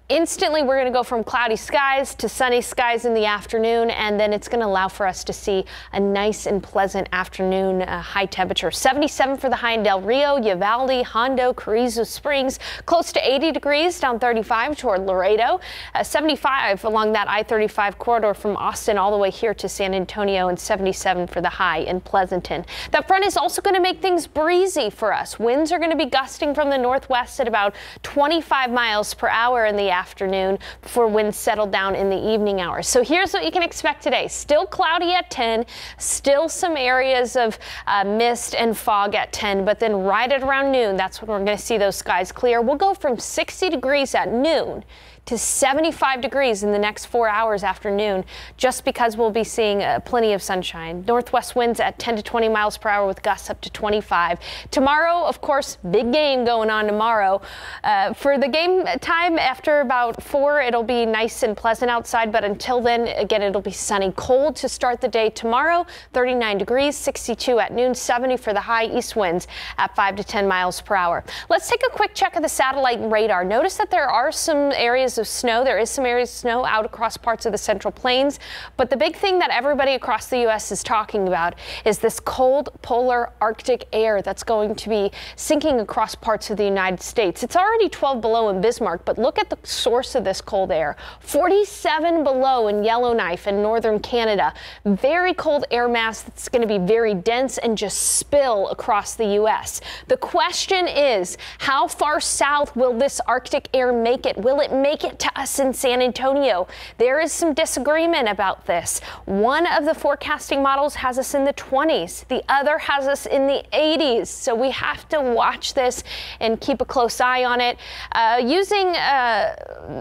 instantly we're going to go from cloudy skies to sunny skies in the afternoon and then it's going to allow for us to see a nice and pleasant afternoon uh, high temperature 77 for the high in Del Rio, Uvalde, Hondo, Carrizo Springs close to 80 degrees down 35 toward Laredo uh, 75 along that I-35 corridor from Austin all the way here to San Antonio and 77 for the high in Pleasanton. That front is also going to make things breezy for us. Winds are going to be gusting from the northwest at about 25 miles per hour in the afternoon before winds settle down in the evening hours. So here's what you can expect today. Still cloudy at 10, still some areas of uh, mist and fog at 10, but then right at around noon, that's when we're going to see those skies clear. We'll go from 60 degrees at noon to 75 degrees in the next four hours afternoon, just because we'll be seeing uh, plenty of sunshine. Northwest winds at 10 to 20 miles per hour with gusts up to 25. Tomorrow, of course, big game going on tomorrow. Uh, for the game time after about four, it'll be nice and pleasant outside, but until then, again, it'll be sunny, cold to start the day tomorrow. 39 degrees, 62 at noon, 70 for the high east winds at 5 to 10 miles per hour. Let's take a quick check of the satellite and radar. Notice that there are some areas of snow. There is some areas of snow out across parts of the central plains. But the big thing that everybody across the U.S. is talking about is this cold polar Arctic air that's going to be sinking across parts of the United States. It's already 12 below in Bismarck, but look at the source of this cold air 47 below in Yellowknife in northern Canada. Very cold air mass that's going to be very dense and just spill across the U.S. The question is how far south will this Arctic air make it? Will it make it to us in San Antonio. There is some disagreement about this. One of the forecasting models has us in the 20s, the other has us in the 80s. So we have to watch this and keep a close eye on it. Uh, using uh,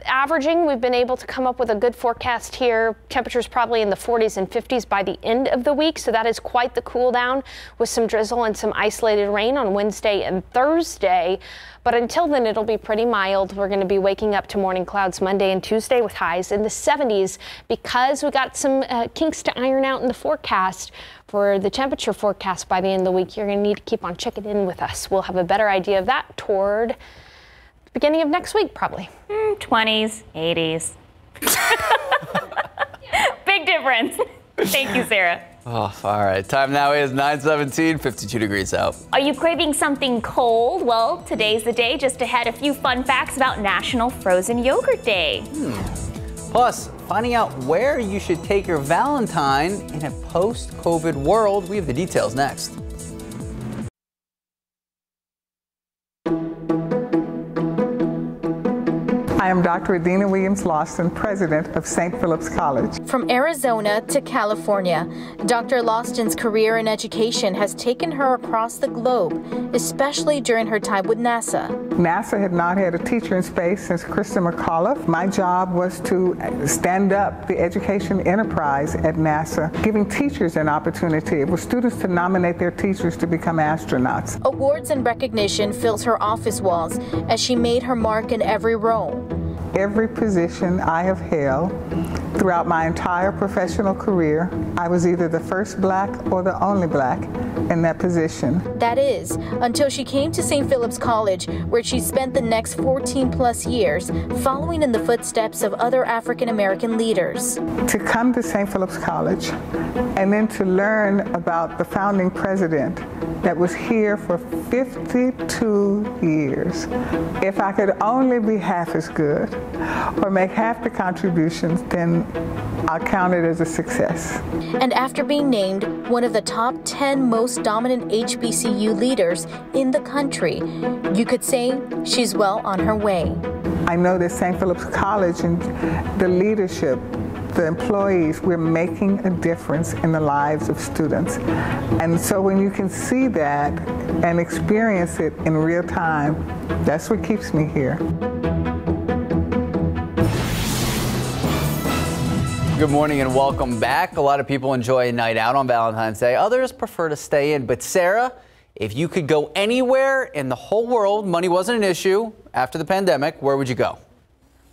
averaging, we've been able to come up with a good forecast here. Temperatures probably in the 40s and 50s by the end of the week. So that is quite the cool down with some drizzle and some isolated rain on Wednesday and Thursday. But until then, it'll be pretty mild. We're going to be waking up to morning clouds Monday and Tuesday with highs in the 70s because we got some uh, kinks to iron out in the forecast for the temperature forecast by the end of the week. You're going to need to keep on checking in with us. We'll have a better idea of that toward the beginning of next week, probably. Mm, 20s, 80s. Big difference. Thank you, Sarah. Oh, all right. Time now is 9:17, 52 degrees out. Are you craving something cold? Well, today's the day. Just ahead, a few fun facts about National Frozen Yogurt Day. Hmm. Plus, finding out where you should take your Valentine in a post-COVID world. We have the details next. I am Dr. Adena Williams Loston, president of St. Philip's College. From Arizona to California, Dr. Loston's career in education has taken her across the globe, especially during her time with NASA. NASA had not had a teacher in space since Christa McAuliffe. My job was to stand up the education enterprise at NASA, giving teachers an opportunity for students to nominate their teachers to become astronauts. Awards and recognition fills her office walls as she made her mark in every role every position I have held throughout my entire professional career, I was either the first black or the only black in that position. That is, until she came to St. Philip's College, where she spent the next 14 plus years following in the footsteps of other African American leaders. To come to St. Philip's College and then to learn about the founding president that was here for 52 years. If I could only be half as good or make half the contributions, then I'll count it as a success. And after being named one of the top 10 most dominant HBCU leaders in the country, you could say she's well on her way. I know that St. Philip's College and the leadership the employees, we're making a difference in the lives of students. And so when you can see that and experience it in real time, that's what keeps me here. Good morning and welcome back. A lot of people enjoy a night out on Valentine's Day. Others prefer to stay in. But Sarah, if you could go anywhere in the whole world, money wasn't an issue after the pandemic, where would you go?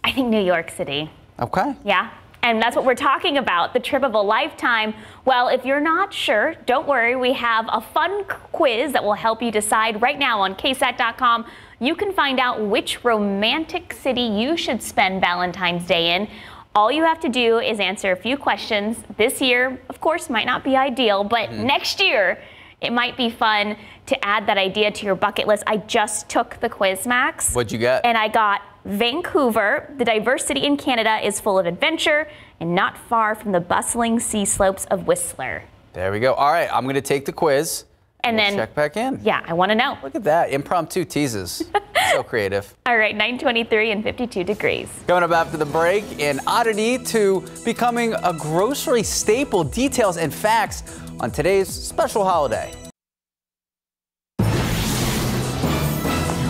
I think New York City. Okay. Yeah. And that's what we're talking about, the trip of a lifetime. Well, if you're not sure, don't worry. We have a fun quiz that will help you decide right now on ksat.com. You can find out which romantic city you should spend Valentine's Day in. All you have to do is answer a few questions. This year, of course, might not be ideal, but Mm-hmm. next year, it might be fun to add that idea to your bucket list. I just took the quiz, Max. What'd you get? And I got Vancouver. The diversity in Canada is full of adventure and not far from the bustling sea slopes of Whistler. There we go. All right, I'm going to take the quiz. And We'll then- check back in. Yeah, I want to know. Look at that. Impromptu teases. so creative. All right, 923 and 52 degrees. Coming up after the break, an oddity to becoming a grocery staple. Details and facts on today's special holiday.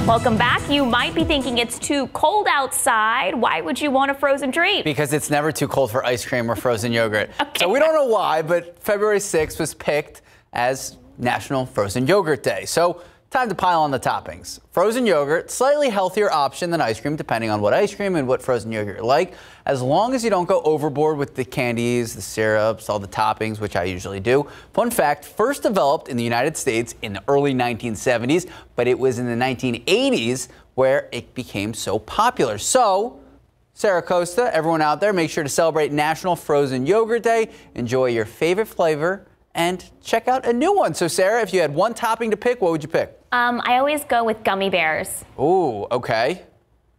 Welcome back. You might be thinking it's too cold outside. Why would you want a frozen treat? Because it's never too cold for ice cream or frozen yogurt. okay. So we don't know why, but February 6th was picked as National Frozen Yogurt Day. So time to pile on the toppings. Frozen yogurt, slightly healthier option than ice cream, depending on what ice cream and what frozen yogurt you like, as long as you don't go overboard with the candies, the syrups, all the toppings, which I usually do. Fun fact, first developed in the United States in the early 1970s, but it was in the 1980s where it became so popular. So Sarah Costa, everyone out there, make sure to celebrate National Frozen Yogurt Day. Enjoy your favorite flavor and check out a new one. So, Sarah, if you had one topping to pick, what would you pick? Um, I always go with gummy bears. Ooh, okay.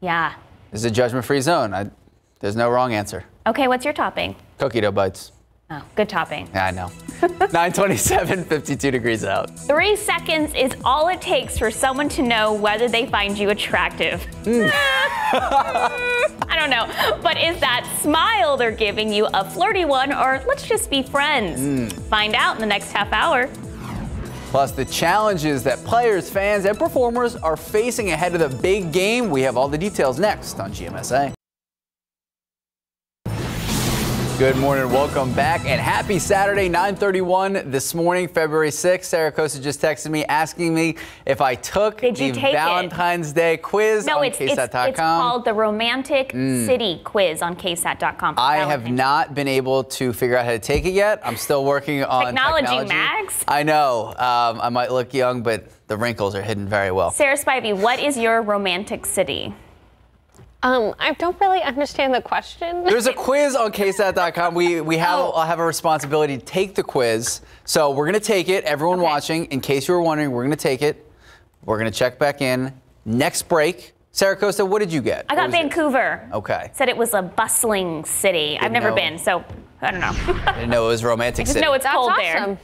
Yeah. This is a judgment free zone. I, there's no wrong answer. Okay, what's your topping? Cookie dough bites. Oh, good topping. Yeah, I know. 927, 52 degrees out. Three seconds is all it takes for someone to know whether they find you attractive. I don't know, but is that smile they're giving you a flirty one, or let's just be friends? Mm. Find out in the next half hour. Plus, the challenges that players, fans, and performers are facing ahead of the big game. We have all the details next on GMSA. Good morning, welcome back, and happy Saturday, 9:31 this morning, February 6th. Sarah Costa just texted me asking me if I took Did the take it? Valentine's Day quiz No, on it's, it's, KSAT.com. it's called the Romantic Mm. City Quiz on KSAT.com. I have not been able to figure out how to take it yet. I'm still working on Technology, technology. Max. I know. Um, I might look young, but the wrinkles are hidden very well. Sarah Spivey, what is your romantic city? Um, I don't really understand the question. There's a quiz on KSAT.com. We we have Oh. have a responsibility to take the quiz. So we're gonna take it. Everyone watching, in case you were wondering, we're gonna take it. We're gonna check back in next break. Sarah Costa, what did you get? I got was yours? Vancouver. Okay. Said it was a bustling city. I've never know. been, so I don't know. I didn't know it was romantic I just city. know it's That's cold awesome.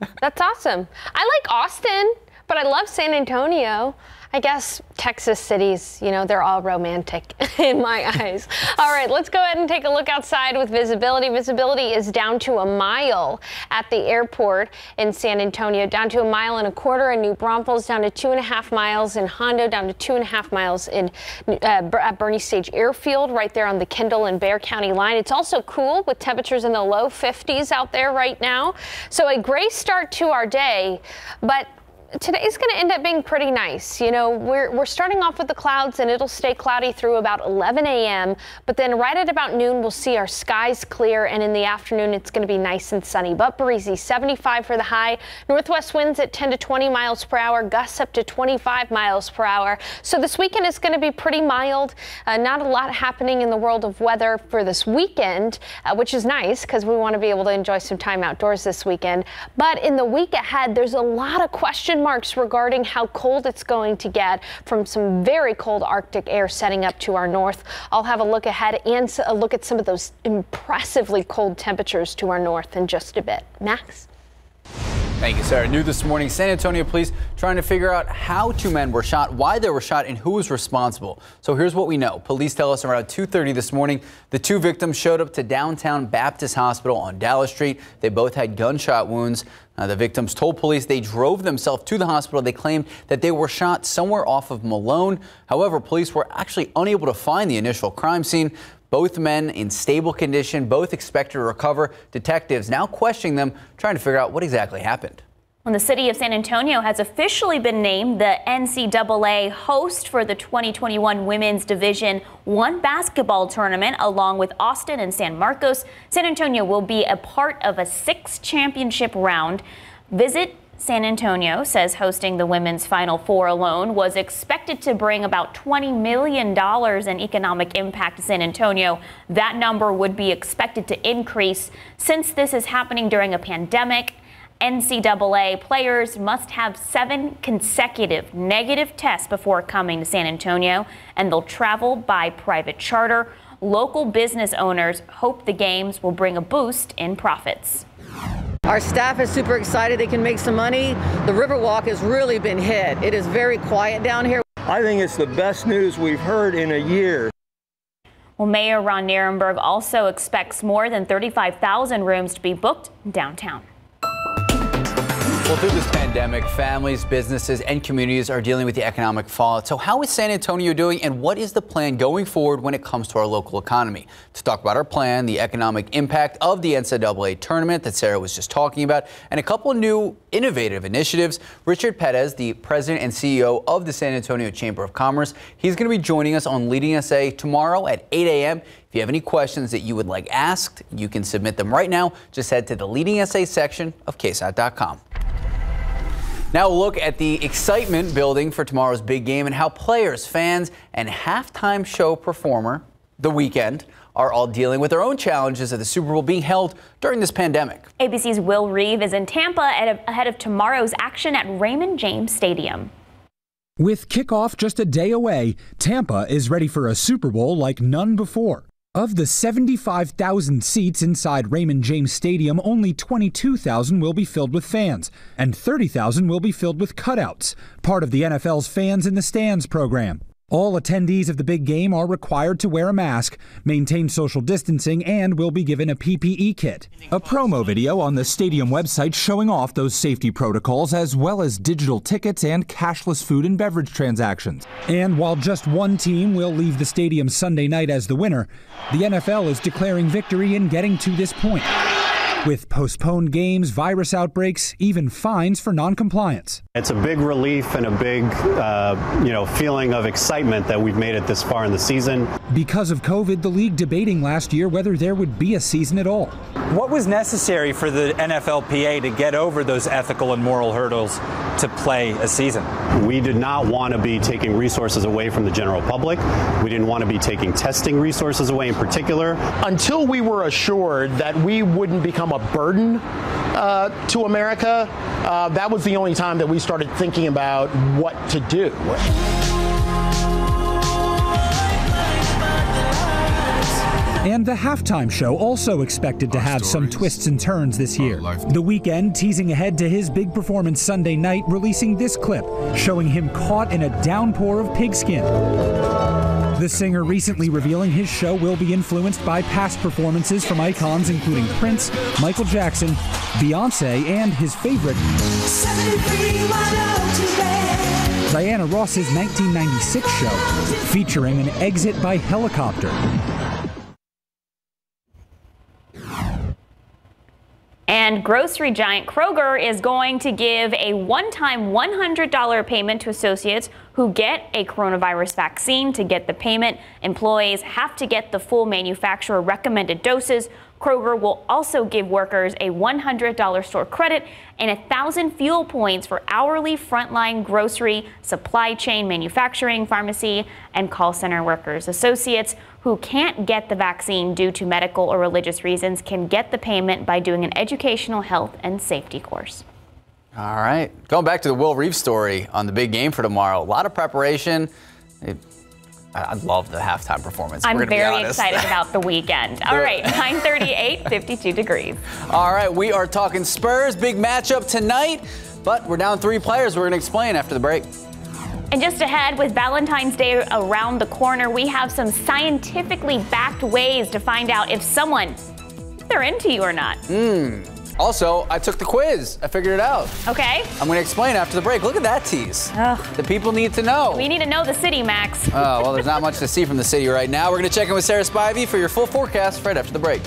there. That's awesome. I like Austin, but I love San Antonio. I guess Texas cities, you know, they're all romantic in my eyes. All right, let's go ahead and take a look outside with visibility. Visibility is down to a mile at the airport in San Antonio, down to a mile and a quarter in New Braunfels, down to two and a half miles in Hondo, down to two and a half miles in uh, at Boerne Stage Airfield, right there on the Kendall and Bexar County line. It's also cool with temperatures in the low 50s out there right now. So a gray start to our day, but today's going to end up being pretty nice. You know, we're, we're starting off with the clouds and it'll stay cloudy through about 11 a.m. But then right at about noon, we'll see our skies clear. And in the afternoon, it's going to be nice and sunny, but breezy. 75 for the high. Northwest winds at 10 to 20 miles per hour, gusts up to 25 miles per hour. So this weekend is going to be pretty mild. Uh, not a lot happening in the world of weather for this weekend, uh, which is nice because we want to be able to enjoy some time outdoors this weekend. But in the week ahead, there's a lot of question marks regarding how cold it's going to get from some very cold Arctic air setting up to our north. I'll have a look ahead and a look at some of those impressively cold temperatures to our north in just a bit. Max? Thank you, Sarah. New this morning, San Antonio police trying to figure out how two men were shot, why they were shot, and who was responsible. So here's what we know. Police tell us around 2.30 this morning, the two victims showed up to downtown Baptist Hospital on Dallas Street. They both had gunshot wounds. Uh, the victims told police they drove themselves to the hospital. They claimed that they were shot somewhere off of Malone. However, police were actually unable to find the initial crime scene. Both men in stable condition, both expected to recover. Detectives now questioning them, trying to figure out what exactly happened. Well, the city of San Antonio has officially been named the NCAA host for the 2021 Women's Division One basketball tournament, along with Austin and San Marcos. San Antonio will be a part of a six championship round. Visit San Antonio says hosting the women's Final Four alone was expected to bring about $20 million in economic impact to San Antonio. That number would be expected to increase since this is happening during a pandemic. NCAA players must have seven consecutive negative tests before coming to San Antonio, and they'll travel by private charter. Local business owners hope the games will bring a boost in profits. Our staff is super excited they can make some money. The Riverwalk has really been hit. It is very quiet down here. I think it's the best news we've heard in a year. Well, Mayor Ron Nirenberg also expects more than 35,000 rooms to be booked downtown. Well, through this pandemic, families, businesses, and communities are dealing with the economic fallout. So, how is San Antonio doing, and what is the plan going forward when it comes to our local economy? To talk about our plan, the economic impact of the NCAA tournament that Sarah was just talking about, and a couple of new innovative initiatives, Richard Perez, the president and CEO of the San Antonio Chamber of Commerce, he's going to be joining us on Leading SA tomorrow at 8 a.m. If you have any questions that you would like asked, you can submit them right now. Just head to the Leading SA section of KSAT.com. Now, we'll look at the excitement building for tomorrow's big game and how players, fans, and halftime show performer, The Weeknd, are all dealing with their own challenges of the Super Bowl being held during this pandemic. ABC's Will Reeve is in Tampa ahead of tomorrow's action at Raymond James Stadium. With kickoff just a day away, Tampa is ready for a Super Bowl like none before. Of the 75,000 seats inside Raymond James Stadium, only 22,000 will be filled with fans, and 30,000 will be filled with cutouts, part of the NFL's Fans in the Stands program. All attendees of the big game are required to wear a mask, maintain social distancing, and will be given a PPE kit. A promo video on the stadium website showing off those safety protocols, as well as digital tickets and cashless food and beverage transactions. And while just one team will leave the stadium Sunday night as the winner, the NFL is declaring victory in getting to this point with postponed games, virus outbreaks, even fines for noncompliance. It's a big relief and a big, uh, you know, feeling of excitement that we've made it this far in the season. Because of COVID, the league debating last year whether there would be a season at all. What was necessary for the NFLPA to get over those ethical and moral hurdles to play a season? We did not want to be taking resources away from the general public. We didn't want to be taking testing resources away in particular. Until we were assured that we wouldn't become a burden uh, to America, uh, that was the only time that we started thinking about what to do. And the halftime show also expected to have some twists and turns this year. The Weeknd teasing ahead to his big performance Sunday night, releasing this clip showing him caught in a downpour of pigskin. The singer recently revealing his show will be influenced by past performances from icons including Prince, Michael Jackson, Beyonce, and his favorite, Diana Ross's 1996 show, featuring an exit by helicopter. And grocery giant Kroger is going to give a one time $100 payment to associates who get a coronavirus vaccine. To get the payment, employees have to get the full manufacturer recommended doses. Kroger will also give workers a $100 store credit and 1,000 fuel points for hourly frontline grocery, supply chain, manufacturing, pharmacy, and call center workers. Associates who can't get the vaccine due to medical or religious reasons can get the payment by doing an educational health and safety course. All right. Going back to the Will Reeve story on the big game for tomorrow, a lot of preparation. I love the halftime performance. I'm We're gonna be very excited about the weekend. All right, 938, 52 degrees. All right, we are talking Spurs, big matchup tonight, but we're down three players. We're going to explain after the break. And just ahead, with Valentine's Day around the corner, we have some scientifically backed ways to find out if someone if they're into you or not. Hmm. Also, I took the quiz. I figured it out. Okay. I'm going to explain after the break. Look at that tease. The people need to know. We need to know the city, Max. Oh, well, there's not much to see from the city right now. We're going to check in with Sarah Spivey for your full forecast right after the break.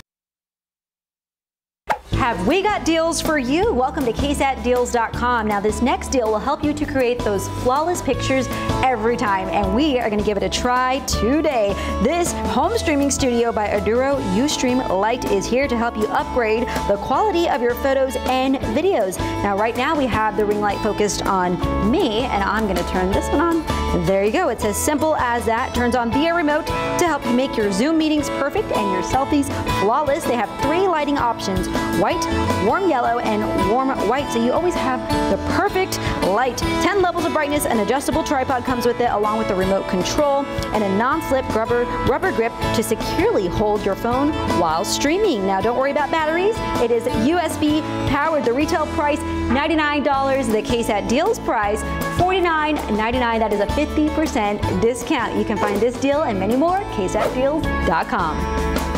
Have we got deals for you? Welcome to KSATdeals.com. Now, this next deal will help you to create those flawless pictures every time, and we are going to give it a try today. This home streaming studio by Aduro Ustream Lite is here to help you upgrade the quality of your photos and videos. Now, right now, we have the ring light focused on me, and I'm going to turn this one on. There you go. It's as simple as that. Turns on via remote to help you make your Zoom meetings perfect and your selfies flawless. They have three lighting options white, warm yellow, and warm white. So you always have the perfect light. 10 levels of brightness, an adjustable tripod comes with it, along with the remote control and a non-slip rubber, rubber grip to securely hold your phone while streaming. Now, don't worry about batteries. It is USB powered. The retail price, $99. The KSAT deals price, $49.99. That is a 50% discount. You can find this deal and many more, at ksatdeals.com.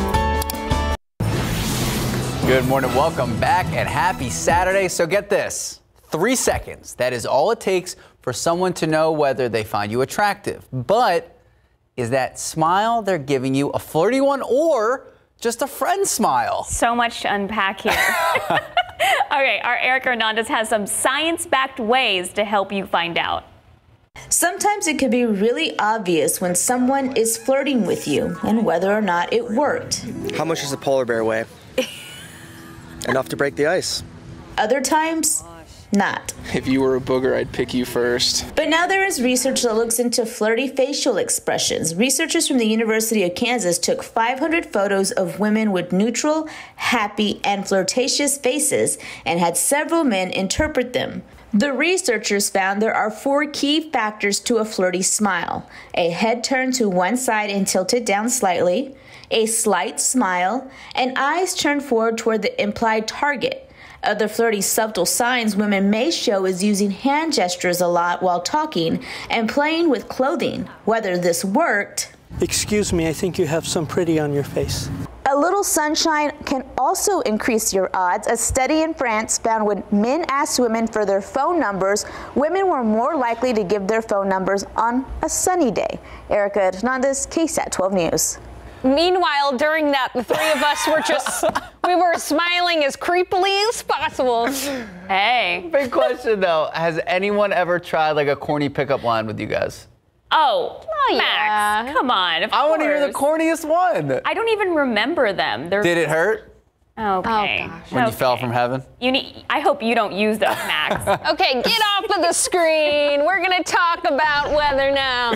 Good morning, welcome back, and happy Saturday. So get this three seconds. That is all it takes for someone to know whether they find you attractive. But is that smile they're giving you a flirty one or just a friend smile? So much to unpack here. All right, our Erica Hernandez has some science backed ways to help you find out. Sometimes it can be really obvious when someone is flirting with you and whether or not it worked. How much does a polar bear weigh? Enough to break the ice. Other times, not. If you were a booger, I'd pick you first. But now there is research that looks into flirty facial expressions. Researchers from the University of Kansas took 500 photos of women with neutral, happy, and flirtatious faces and had several men interpret them. The researchers found there are four key factors to a flirty smile a head turned to one side and tilted down slightly, a slight smile, and eyes turned forward toward the implied target. Other flirty subtle signs women may show is using hand gestures a lot while talking and playing with clothing. Whether this worked, Excuse me, I think you have some pretty on your face. A little sunshine can also increase your odds. A study in France found when men asked women for their phone numbers, women were more likely to give their phone numbers on a sunny day. Erica Hernandez, KSAT 12 News. Meanwhile, during that, the three of us were just, we were smiling as creepily as possible. Hey. Big question though. Has anyone ever tried like a corny pickup line with you guys? Oh, oh, Max, come on. I want to hear the corniest one. I don't even remember them. They're Did it hurt Okay. Oh, gosh. When you fell from heaven? You need, I hope you don't use those, Max. Okay, get off of the screen. We're going to talk about weather now.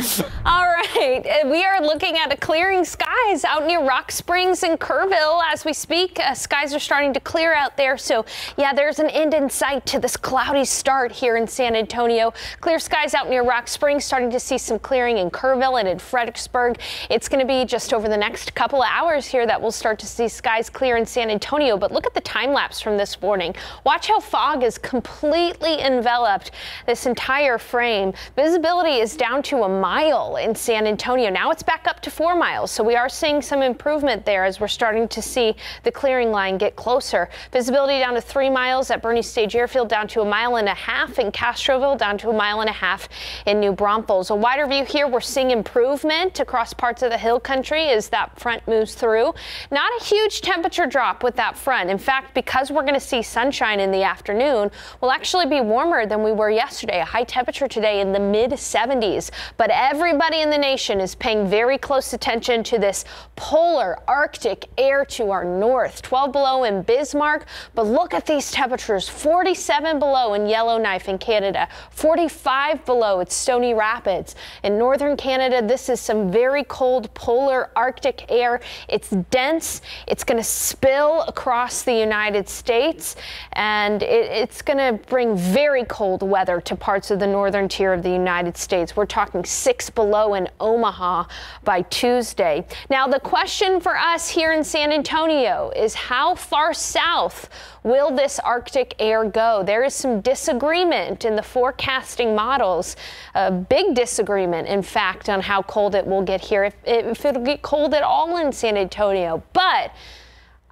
All right, uh, we are looking at a clearing skies out near Rock Springs and Kerrville as we speak. Uh, skies are starting to clear out there. So, yeah, there's an end in sight to this cloudy start here in San Antonio. Clear skies out near Rock Springs, starting to see some clearing in Kerrville and in Fredericksburg. It's going to be just over the next couple of hours here that we'll start to see skies clear in San Antonio. But look at the time lapse from this morning. Watch how fog is completely enveloped this entire frame. Visibility is down to a mile in San Antonio. Now it's back up to four miles. So we are seeing some improvement there as we're starting to see the clearing line get closer. Visibility down to three miles at Boerne Stage Airfield, down to a mile and a half in Castroville, down to a mile and a half in New Braunfels. A wider view here, we're seeing improvement across parts of the hill country as that front moves through. Not a huge temperature drop with that front. In fact, because we're going to see sunshine in the afternoon, we'll actually be warmer than we were yesterday. A high temperature today in the mid 70s. But everybody in the nation is paying very close attention to this polar Arctic air to our north. 12 below in Bismarck. But look at these temperatures 47 below in Yellowknife in Canada, 45 below at Stony Rapids. In northern Canada, this is some very cold polar Arctic air. It's dense, it's going to spill across the United States, and it, it's going to bring very cold weather to parts of the northern tier of the United States. We're talking six below in Omaha by Tuesday. Now, the question for us here in San Antonio is how far south will this Arctic air go? There is some disagreement in the forecasting models, a big disagreement, in fact, on how cold it will get here, if, if it'll get cold at all in San Antonio. But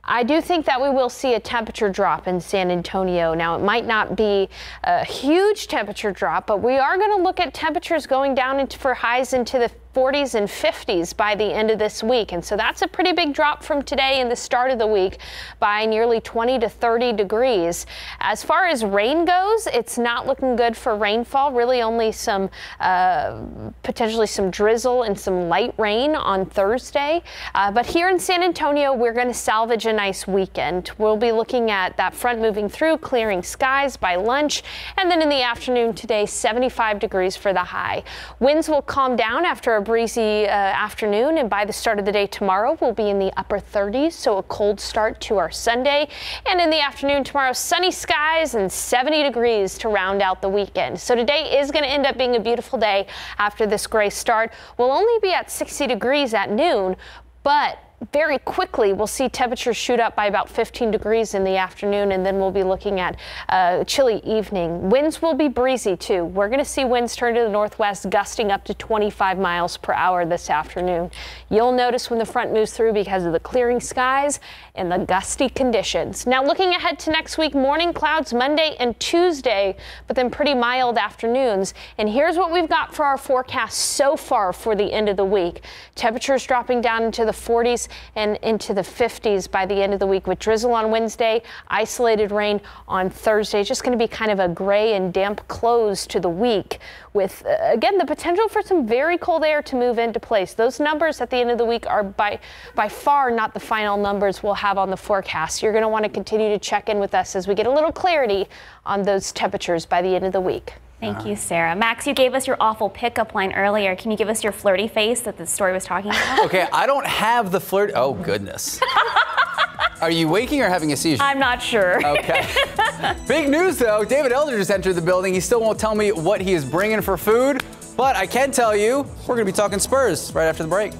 I do think that we will see a temperature drop in San Antonio. Now, it might not be a huge temperature drop, but we are going to look at temperatures going down into, for highs into the 40s and 50s by the end of this week. And so that's a pretty big drop from today and the start of the week by nearly 20 to 30 degrees. As far as rain goes, it's not looking good for rainfall. Really only some uh, potentially some drizzle and some light rain on Thursday. Uh, but here in San Antonio, we're going to salvage a nice weekend. We'll be looking at that front moving through, clearing skies by lunch. And then in the afternoon today, 75 degrees for the high. Winds will calm down after a breezy uh, afternoon, and by the start of the day tomorrow, we'll be in the upper 30s, so a cold start to our Sunday. And in the afternoon tomorrow, sunny skies and 70 degrees to round out the weekend. So today is going to end up being a beautiful day after this gray start. We'll only be at 60 degrees at noon, but very quickly we'll see temperatures shoot up by about 15 degrees in the afternoon and then we'll be looking at a chilly evening. Winds will be breezy too. We're going to see winds turn to the northwest gusting up to 25 miles per hour this afternoon. You'll notice when the front moves through because of the clearing skies and the gusty conditions. Now looking ahead to next week, morning clouds Monday and Tuesday, but then pretty mild afternoons. And here's what we've got for our forecast so far for the end of the week. Temperatures dropping down into the 40s and into the 50s by the end of the week with drizzle on Wednesday, isolated rain on Thursday. Just going to be kind of a gray and damp close to the week with, uh, again, the potential for some very cold air to move into place. Those numbers at the end of the week are by, by far not the final numbers we'll have on the forecast. You're going to want to continue to check in with us as we get a little clarity on those temperatures by the end of the week. Thank uh-huh. you, Sarah. Max, you gave us your awful pickup line earlier. Can you give us your flirty face that the story was talking about? okay, I don't have the flirt. Oh, goodness. Are you waking or having a seizure? I'm not sure. Okay. Big news, though. David Elder just entered the building. He still won't tell me what he is bringing for food, but I can tell you we're going to be talking Spurs right after the break.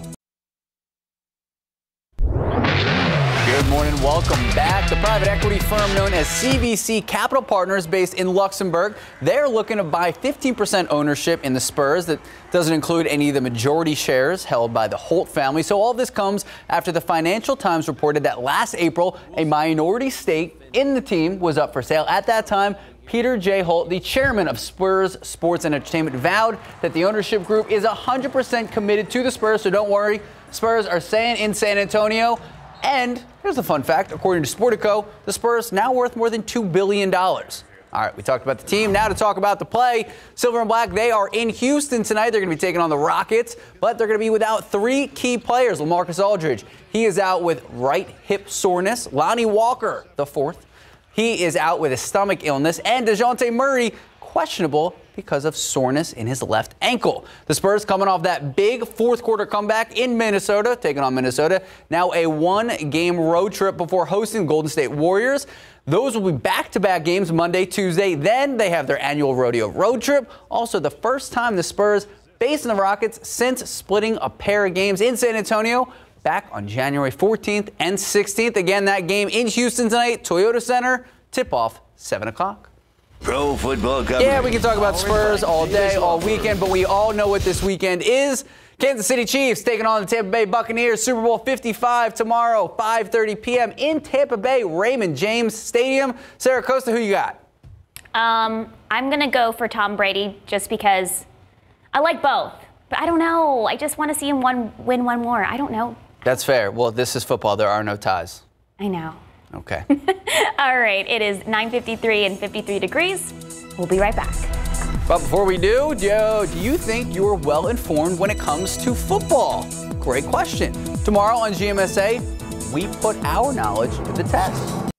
Good morning. Welcome back. The private equity firm known as CVC Capital Partners, based in Luxembourg, they're looking to buy 15% ownership in the Spurs. That doesn't include any of the majority shares held by the Holt family. So all this comes after the Financial Times reported that last April, a minority stake in the team was up for sale. At that time, Peter J. Holt, the chairman of Spurs Sports and Entertainment, vowed that the ownership group is 100% committed to the Spurs. So don't worry. Spurs are staying in San Antonio. And here's a fun fact according to Sportico, the Spurs now worth more than $2 billion. All right, we talked about the team. Now to talk about the play. Silver and Black, they are in Houston tonight. They're going to be taking on the Rockets, but they're going to be without three key players. LaMarcus Aldridge, he is out with right hip soreness. Lonnie Walker, the fourth, he is out with a stomach illness. And Dejounte Murray, questionable because of soreness in his left ankle. The Spurs coming off that big fourth quarter comeback in Minnesota, taking on Minnesota. Now a one game road trip before hosting Golden State Warriors. Those will be back to back games Monday, Tuesday. Then they have their annual rodeo road trip. Also, the first time the Spurs facing the Rockets since splitting a pair of games in San Antonio back on January 14th and 16th. Again, that game in Houston tonight, Toyota Center, tip off 7 o'clock. Pro football coverage. Yeah, we can talk about Spurs all day, all weekend, but we all know what this weekend is. Kansas City Chiefs taking on the Tampa Bay Buccaneers. Super Bowl 55 tomorrow, 5:30 p.m. in Tampa Bay, Raymond James Stadium. Sarah Costa, who you got? Um, I'm gonna go for Tom Brady just because I like both, but I don't know. I just want to see him one win one more. I don't know. That's fair. Well, this is football. There are no ties. I know. Okay. All right, it is 9:53 and 53 degrees. We'll be right back. But before we do, Joe, do you think you're well informed when it comes to football? Great question. Tomorrow on GMSA, we put our knowledge to the test.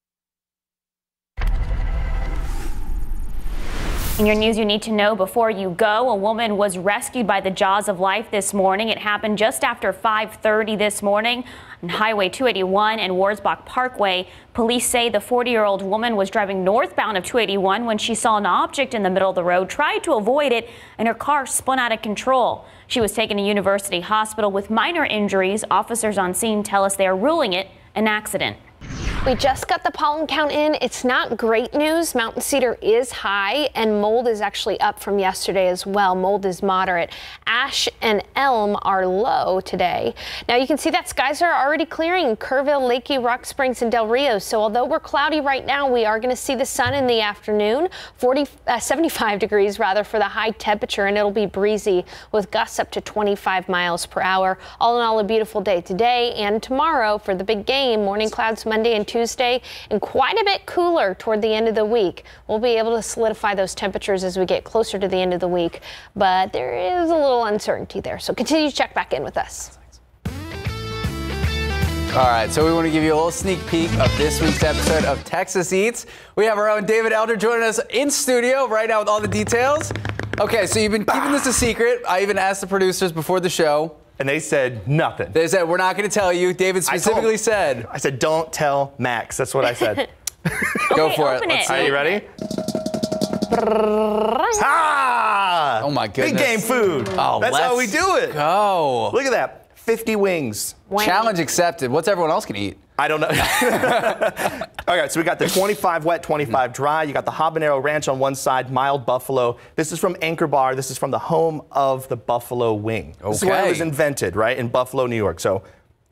In your news you need to know before you go, a woman was rescued by the jaws of life this morning. It happened just after 5:30 this morning on Highway 281 and Wurzbach Parkway. Police say the 40-year-old woman was driving northbound of 281 when she saw an object in the middle of the road, tried to avoid it, and her car spun out of control. She was taken to University Hospital with minor injuries. Officers on scene tell us they are ruling it an accident. We just got the pollen count in. It's not great news. Mountain cedar is high and mold is actually up from yesterday as well. Mold is moderate. Ash and elm are low today. Now you can see that skies are already clearing Kerrville, Leakey, Rock Springs, and Del Rio. So although we're cloudy right now, we are going to see the sun in the afternoon. 40, uh, 75 degrees rather for the high temperature and it'll be breezy with gusts up to 25 miles per hour. All in all, a beautiful day today and tomorrow for the big game. Morning clouds Monday and Tuesday and quite a bit cooler toward the end of the week. We'll be able to solidify those temperatures as we get closer to the end of the week, but there is a little uncertainty there. So continue to check back in with us. All right, so we want to give you a little sneak peek of this week's episode of Texas Eats. We have our own David Elder joining us in studio right now with all the details. Okay, so you've been keeping this a secret. I even asked the producers before the show. And they said nothing. They said, we're not going to tell you. David specifically I told, said. I said, don't tell Max. That's what I said. Go Okay, for it. open Let's it. see. Are you ready? Ah! Oh my goodness. Big game food. Oh, That's how we do it. Go. Look at that. 50 wings. Challenge accepted. What's everyone else going to eat? I don't know. All right, so we got the 25 wet, 25 hmm. dry. You got the habanero ranch on one side, mild buffalo. This is from Anchor Bar. This is from the home of the buffalo wing. This is where it was invented, right, in Buffalo, New York. So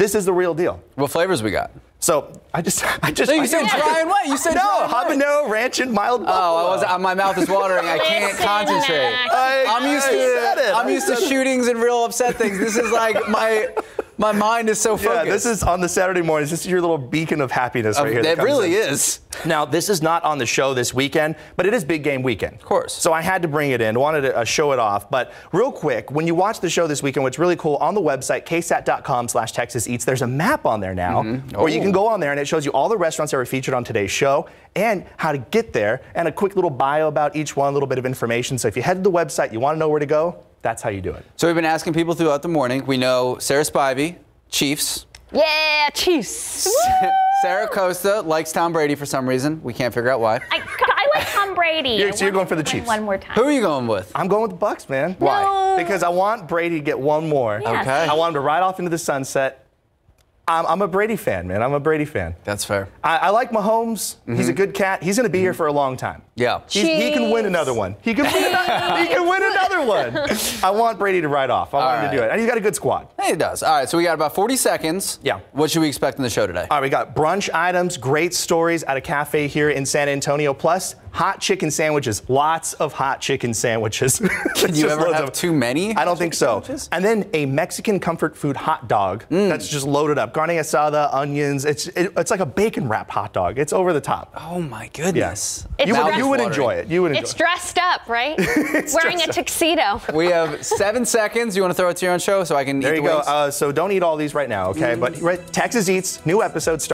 this is the real deal. What flavors we got? So I just, I just. No, you I said dry and wet. You said no dry and wet. habanero ranch and mild buffalo. Oh, I was. uh, My mouth is watering. I can't concentrate. I- I'm used I said to. it. I'm I used to said it. shootings and real upset things. This is like my. My mind is so focused. Yeah, this is on the Saturday mornings. This is your little beacon of happiness right here. It really in. is. Now, this is not on the show this weekend, but it is big game weekend. Of course. So I had to bring it in, wanted to uh, show it off. But real quick, when you watch the show this weekend, what's really cool, on the website, ksat.com slash Texas Eats, there's a map on there now Mhm. where you Oh. can go on there and it shows you all the restaurants that were featured on today's show and how to get there and a quick little bio about each one, a little bit of information. So if you head to the website, you want to know where to go, that's how you do it. So we've been asking people throughout the morning. We know Sarah Spivey, Chiefs. Yeah, Chiefs. Sarah Costa likes Tom Brady for some reason. We can't figure out why. I, I like Tom Brady. You're- so you're going for the him to win Chiefs. One more time. Who are you going with? I'm going with the Bucks, man. Why? No. Because I want Brady to get one more. Yes. Okay. I want him to ride off into the sunset. I'm, I'm a Brady fan, man. I'm a Brady fan. That's fair. I, I like Mahomes. He's a mm-hmm. good cat. He's going to be here for a long time. Yeah. He can win another one. He can win another, he can win another one. I want Brady to ride off. I want him to do it. And he's got a good squad. Hey, it does. All right, so we got about 40 seconds. Yeah. What should we expect in the show today? All right, we got brunch items, great stories at a cafe here in San Antonio, plus hot chicken sandwiches. Lots of hot chicken sandwiches. Can you ever have too many? I don't think so. And then a Mexican comfort food hot dog Mm. that's just loaded up. Carne asada, onions. It's it, it's like a bacon wrap hot dog. It's over the top. Oh my goodness. It's You would, you would enjoy it. You would enjoy It's it. dressed up, right? Wearing a dressed up. tuxedo. We have seven seconds. You want to throw it to your own show so I can There eat you the go. Uh, so don't eat all these right now, okay? But right, Texas Eats, new episode starts.